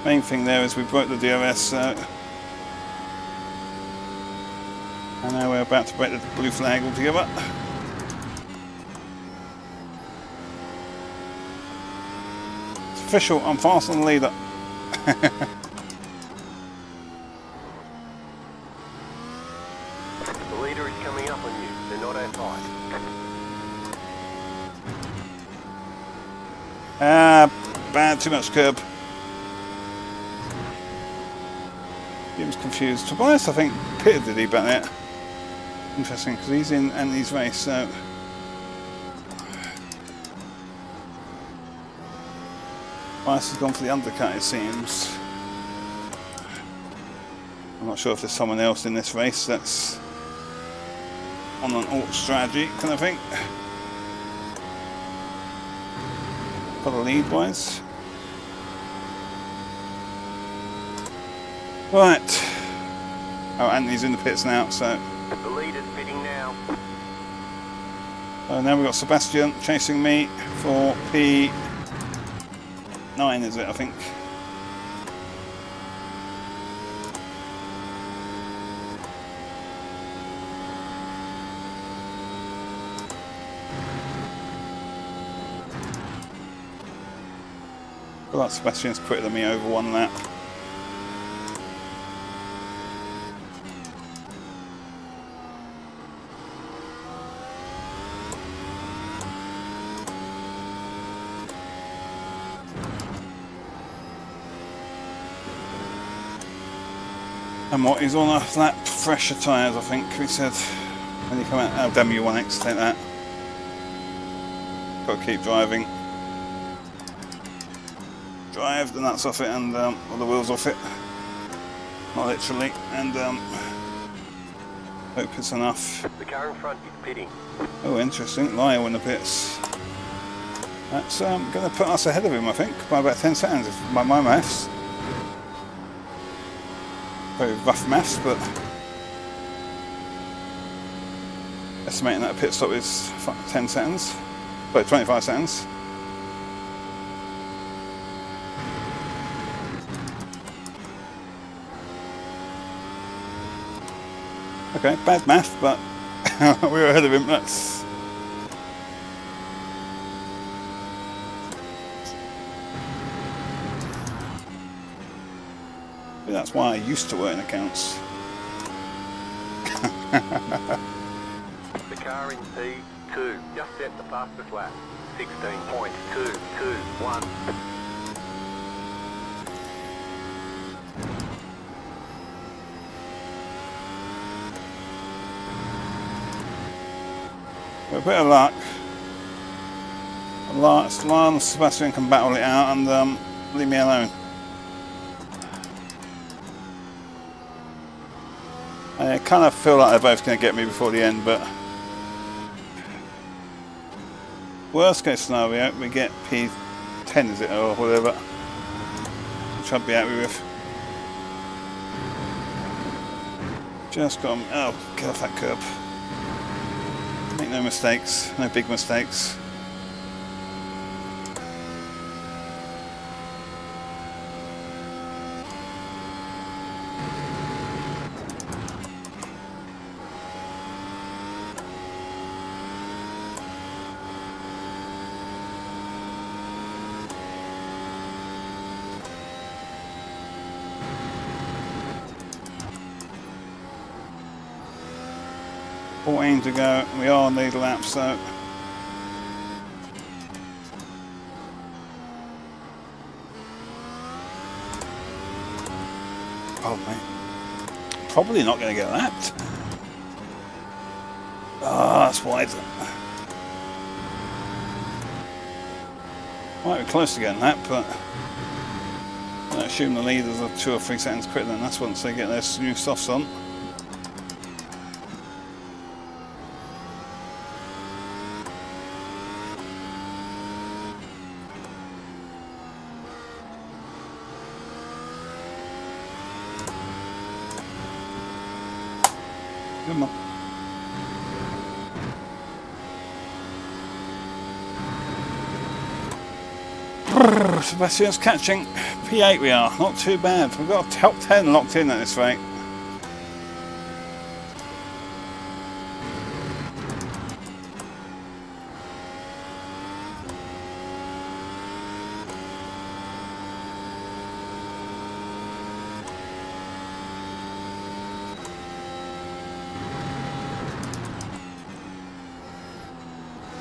Main thing there is we broke the DRS. So and now we're about to break the blue flag altogether. It's official. I'm faster than the leader. The leader is coming up on you. They're not outside. Ah, bad. Too much curb. Confused. Tobias, I think Peter did he there. Interesting, because he's in Anthony's race, so... Bias has gone for the undercut, it seems. I'm not sure if there's someone else in this race that's on an alt strategy kind of thing. For the lead wise. Right. Anthony's in the pits now, so... The leader's pitting now. So now we've got Sebastian chasing me for P9, is it, I think? Well, Sebastian's quicker than me over one lap. And what he's on a lap fresher tyres, I think we said. When you come out, oh damn you 1X, take that. Got to keep driving. Drive the nuts off it and um, or the wheels off it. Not literally, and um, hope it's enough. The car in front is pitting. Oh, interesting. Lyle in the pits. That's um, going to put us ahead of him, I think, by about 10 seconds, if by my maths. Very rough maths, but estimating that a pit stop is 10 seconds, but 25 seconds. Okay, bad math, but we were ahead of him. That's that's why I used to work in accounts. The car in P2 just set the fastest lap. 16.221. With a bit of luck, Lance, Lance Sebastian can battle it out and um, leave me alone. Kind of feel like they're both going to get me before the end, but worst case scenario, we get P10, is it, or whatever, which I'd be happy with. Just got, oh, get off that curb. Make no mistakes, no big mistakes. To go. We are on lead lap, so Oh mate. Probably not going to get lapped. Ah, that's wide. Might be close to getting lapped, but I assume the leaders are two or three seconds quicker than us once they get their new softs on. Brrr, Sebastian's catching. P8 we are. Not too bad. We've got a top 10 locked in at this rate.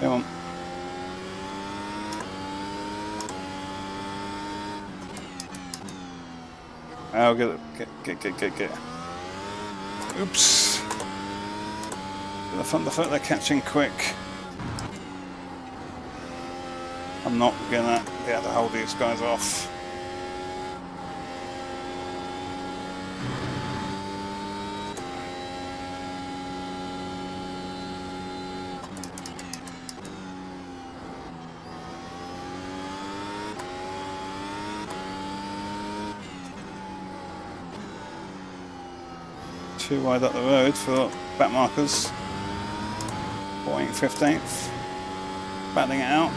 Come on. I'll get. Get, get, get. Oops. The front, the foot, they're catching quick. I'm not gonna be able to hold these guys off. Too wide up the road for back markers. 14th, 15th. Battling it out.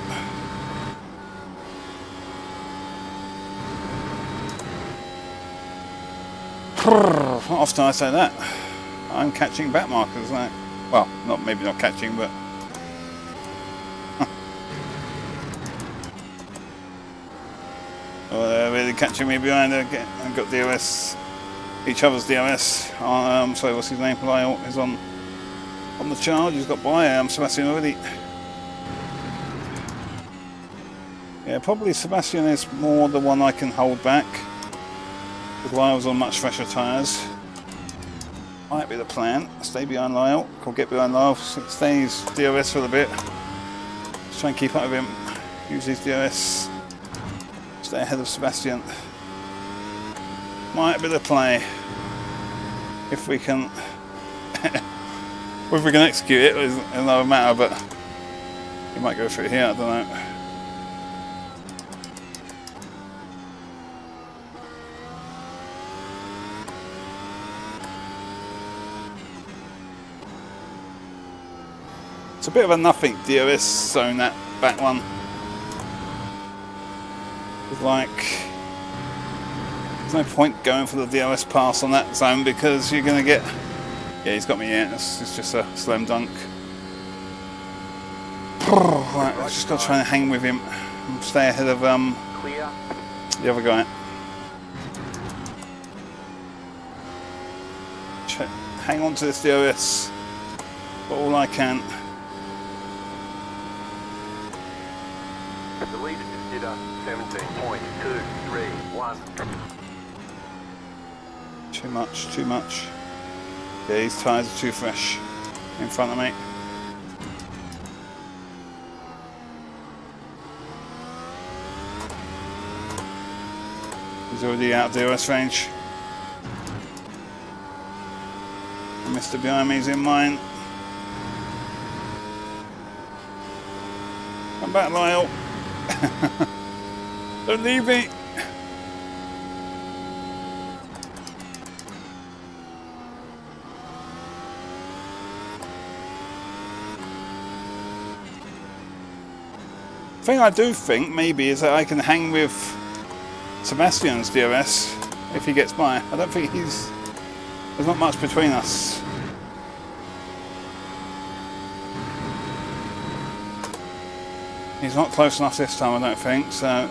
Not often I say that. I'm catching back markers. Like, well, not maybe not catching, but oh, they're really catching me behind. I have got DRS, each other's DRS. Um, sorry, what's his name? Lyle is on on the charge. He's got by um, Sebastian already. Yeah, probably Sebastian is more the one I can hold back. With Lyle's on much fresher tyres. Might be the plan. Stay behind Lyle. Or get behind Lyle. Stay his DRS for a bit. Just try and keep up with him. Use his DRS. Stay ahead of Sebastian. Might be the play. If we can... if we can execute it is another matter, but... He might go through here, I don't know. It's a bit of a nothing DRS zone that back one. Like there's no point going for the DRS pass on that zone because you're gonna get yeah he's got me in it's, it's just a slam dunk. Right, I've just got to try and hang with him and stay ahead of um Clear. the other guy. Hang on to this DRS for all I can. Too much, too much. Yeah, these tyres are too fresh in front of me. He's already out of DRS range. Mr. behind is in mine. Come back, Lyle. Don't leave me. Thing I do think maybe is that I can hang with Sebastian's DRS if he gets by. I don't think he's. There's not much between us. He's not close enough this time, I don't think, so.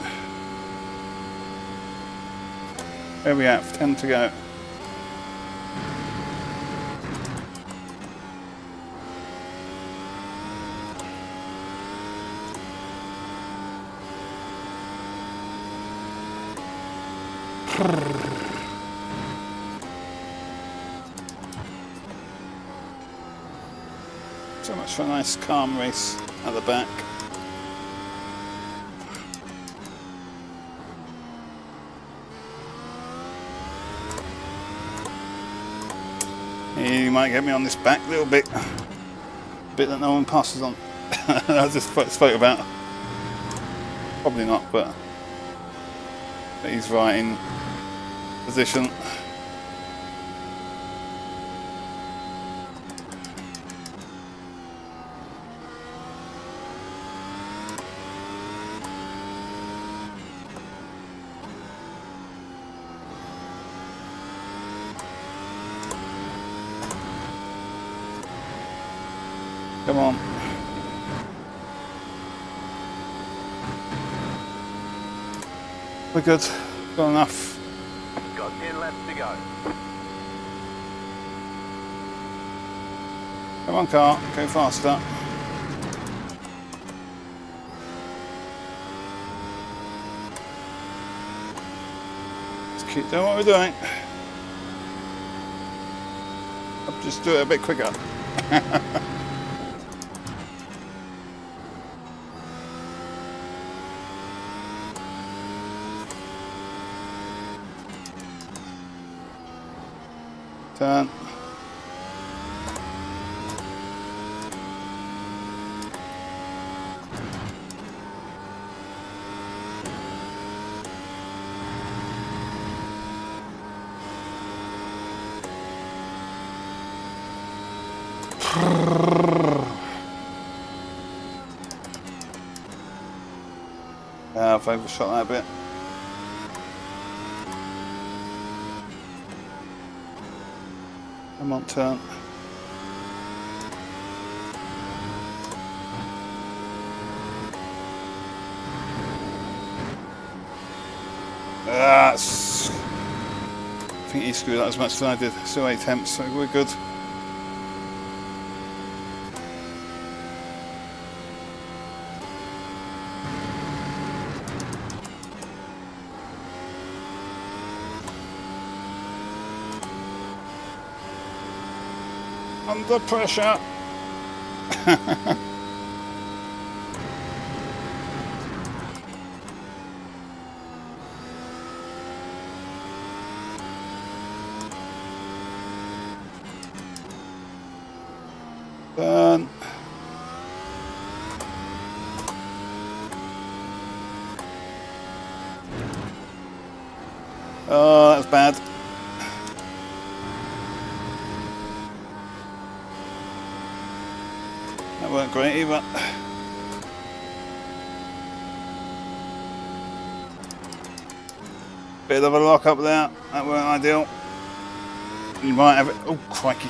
Where are we at? 10 to go. So much for a nice calm race at the back. He might get me on this back little bit, bit that no one passes on. I just spoke about. Probably not, but he's right in position. Come on. We're good. Got enough. Got 10 laps to go. Come on, car. Go faster. Let's keep doing what we're doing. I'll just do it a bit quicker. Turn. Yeah, I've overshot that a bit. Turn. Uh, That's. I think he screwed up as much as I did. Still eight attempts, so we're good. Under pressure. Burn. Oh, that's bad. That weren't great either. Bit of a lock up there. That weren't ideal. You might have it. Oh, crikey.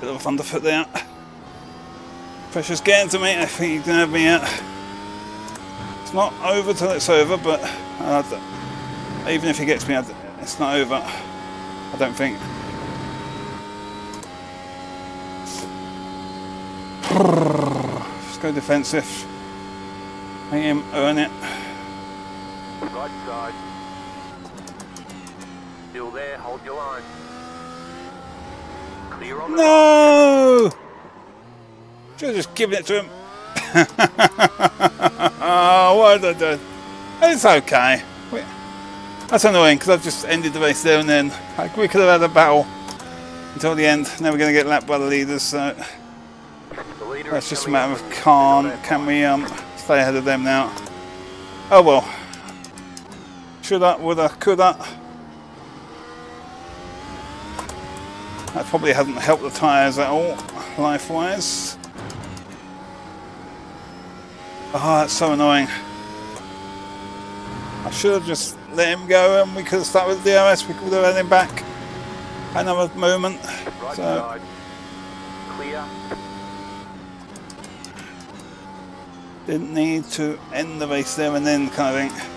Bit of a thunderfoot there. Pressure's getting to me. I think you can have me out. It's not over till it's over, but uh, even if he gets me, out, it's not over. I don't think. Let's go defensive. Make him earn it. Right side. Still there, hold your line. Clear on No! Should have just given it to him. oh, what did I do? It's okay. That's annoying because I've just ended the race there and then. Like, we could have had a battle until the end. Now we're going to get lapped by the leaders, so that's just a matter of from can, we um, stay ahead of them now? Oh well. Shoulda, woulda, coulda. That probably hasn't helped the tyres at all, life-wise. Oh, that's so annoying. I should have just let him go and we could have started with the DRS, we could have had him back. Another moment. Right So, side. Clear. Didn't need to end the race there and then kind of thing.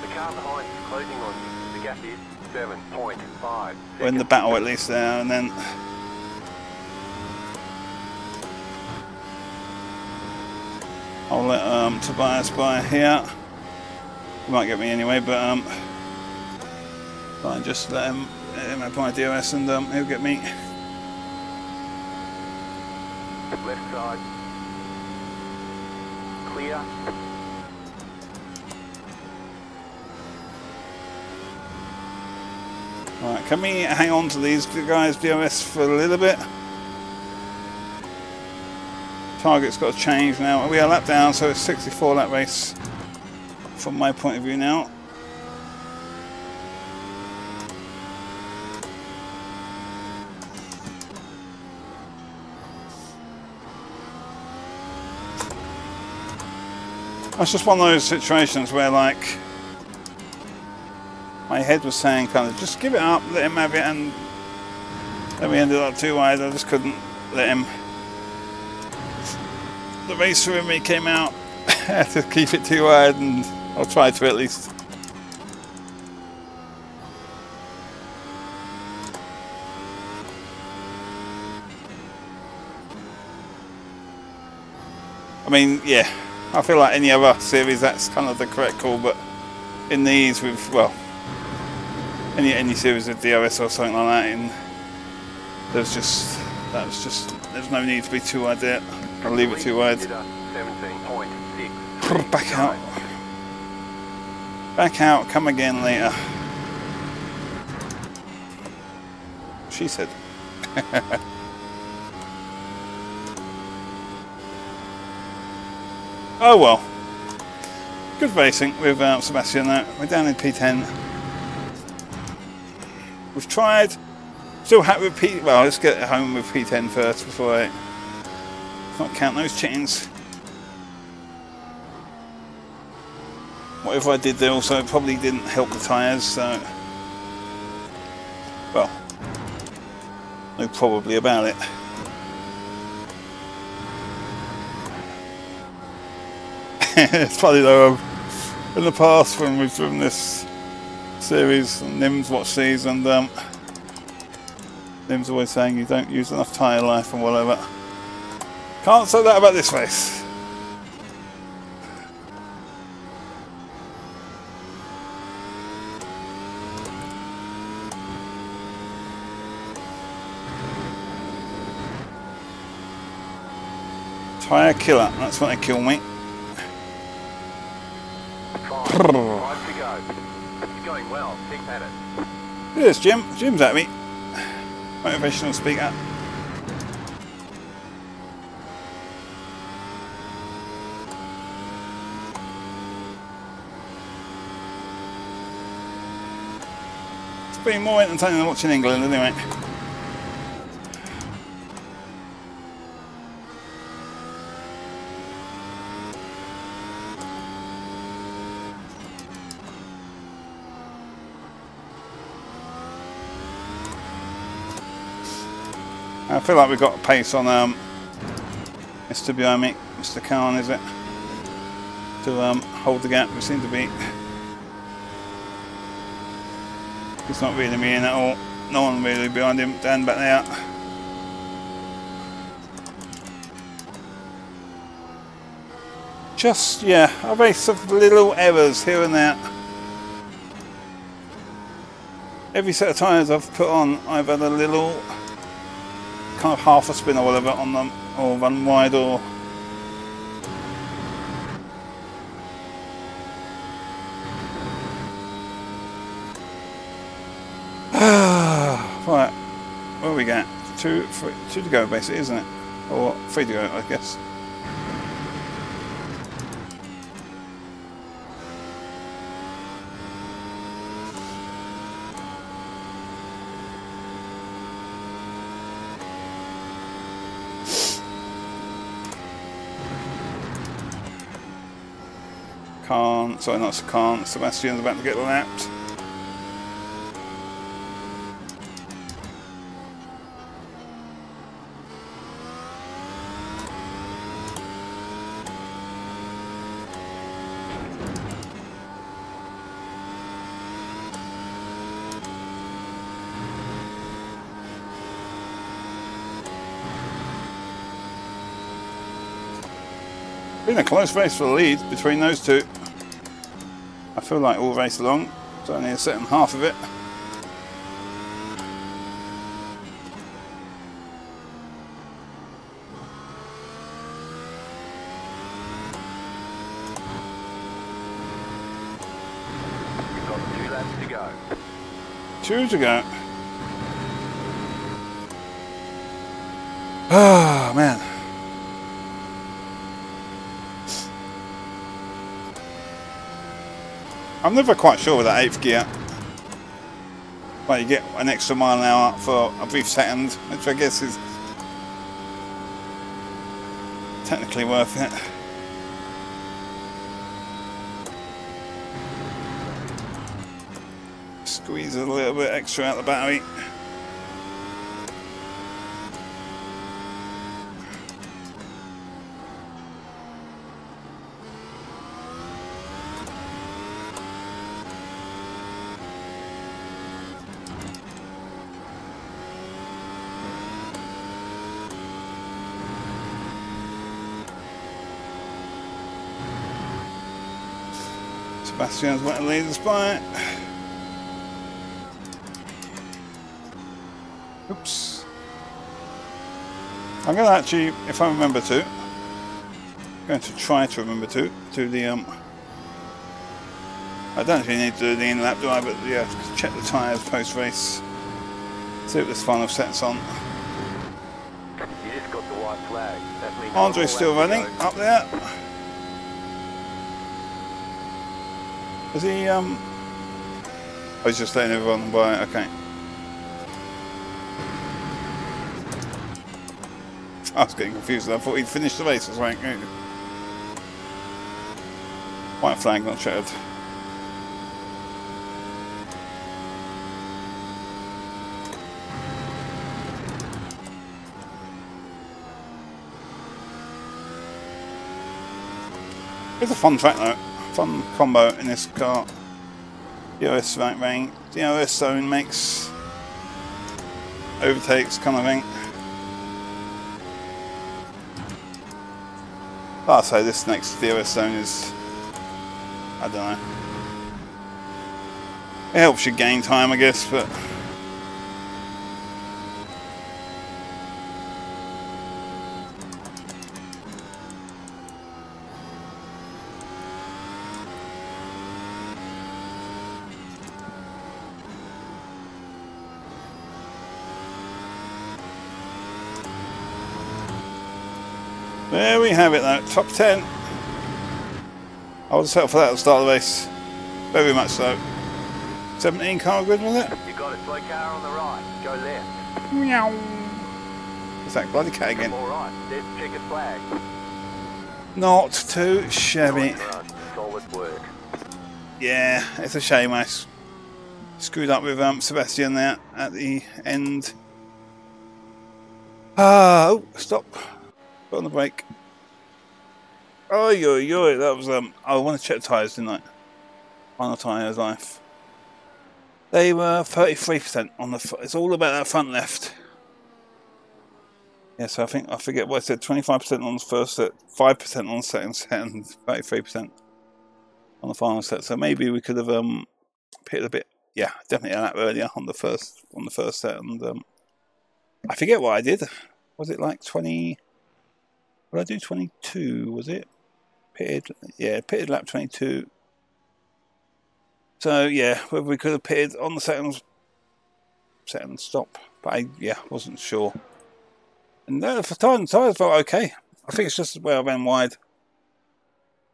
The car behind is closing on you. The gap is 7.5 We're in the battle at least there and then I'll let um, Tobias by here. He might get me anyway, but um, I just let him, let him my DRS and um, he'll get me. Left side. Clear. Right, can we hang on to these guys' DOS for a little bit? Target's got to change now. We are lap down, so it's 64 lap race from my point of view now. That's just one of those situations where, like, my head was saying, kind of, just give it up, let him have it, and then we ended up too wide. I just couldn't let him. The racer in me came out. I had to keep it too wide, and I'll try to at least. I mean, yeah, I feel like any other series that's kind of the correct call, but in these with well, any any series of DRS or something like that, in there's just that was just there's no need to be too wide there. I'll leave it too wide. Back out. Back out. Come again later. She said. oh well. Good racing with uh, Sebastian now. We're down in P10. We've tried. Still happy with P. Well, let's get home with P10 first before I not count those chains. Whatever I did there also probably didn't help the tyres, so. Well, no probably about it. it's funny though, um, in the past when we've driven this series, and Nim's watched these, and um, Nim's always saying you don't use enough tyre life and whatever. Can't say that about this race. Tyre killer, that's when they kill me. Five, to go. It's going well. Keep at it. Here's Jim. Jim's at me. Motivational speaker. It's been more entertaining than watching England anyway. Feel like we've got a pace on um, Mr. me, Mr. Khan, is it? To um, hold the gap. We seem to be. He's not really me in at all. No one really behind him. Dan back there. Just, yeah, a race of little errors here and there. Every set of tyres I've put on, I've had a little kind of half a spin or whatever on them, or run wide or right, where we get? Two, three, two to go basically, isn't it? Or three to go, I guess. Can't, sorry, not can't. Sebastian's about to get lapped. A close race for the lead between those two. I feel like all race along. It's only a second half of it. You've got two laps to go. Two to go. Ah, man. I'm never quite sure with that eighth gear. Well, you get an extra mile an hour for a brief second, which I guess is technically worth it. Squeeze a little bit extra out the battery. To lead us by. Oops. I'm going to actually, if I remember to, I'm going to try to remember to, do the, um, I don't actually need to do the in-lap, do I? But yeah, check the tyres post-race, see what this final set's on. You just got the white flag. That means Andre's still running, up there. Is he, um... I was just letting everyone by, okay. I was getting confused, I thought he'd finished the race, I was like... eh. White flag, not shattered. It's a fun track though. Fun combo in this car. DRS right range. DRS zone makes overtakes kind of thing. Ah, I'll this next DRS zone is I don't know. It helps you gain time I guess, but We have it though, top 10. I was set for that at the start of the race. Very much so. 17 car grid was it? You got a slow car on the right. Go left. Meow. It's that bloody cat again. All right. There's checkered flag. Not too shabby. Solid work. Yeah, it's a shame I screwed up with um, Sebastian there at the end. Ah, oh, stop. Put on the brake. Oh, yo, yo, that was, um, I want to check the tyres, I? Final tyres life. They were 33% on the, it's all about that front left. Yeah, so I think, I forget what I said, 25% on the first set, 5% on the second set, and 33% on the final set. So maybe we could have um pitted a bit. Yeah, definitely a lap earlier on the first on the first set, and um, I forget what I did. Was it like twenty? What did I do? Twenty two? Was it? Pitted? Yeah, pitted lap twenty two. So yeah, whether we could have pitted on the second second stop, but I yeah wasn't sure. And no, for time tires felt okay. I think it's just where I ran wide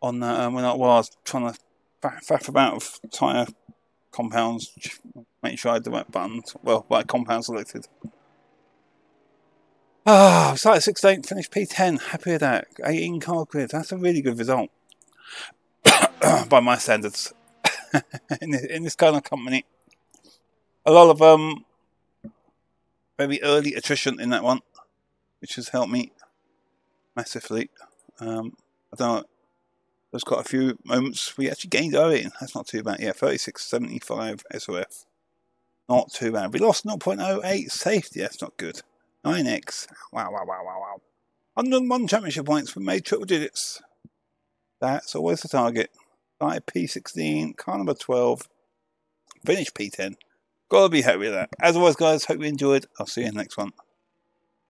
on that um, when I, was trying to faff about with tyre compounds, make sure I had the right buttons, well, right compound selected. Ah, started 16th, finished P10. Happy with that. 18 car grid. That's a really good result by my standards. in, this, in this kind of company, a lot of um very early attrition in that one, which has helped me massively. Um, I don't know. There's quite a few moments we actually gained our rating. That's not too bad. Yeah, 36.75 SOF. Not too bad. We lost 0.08 safety. That's not good. 9x. Wow, wow, wow, wow, wow. 101 championship points. We made triple digits. That's always the target. Started P16, car number 12. Finished P10. Gotta be happy with that. As always, guys, hope you enjoyed. I'll see you in the next one.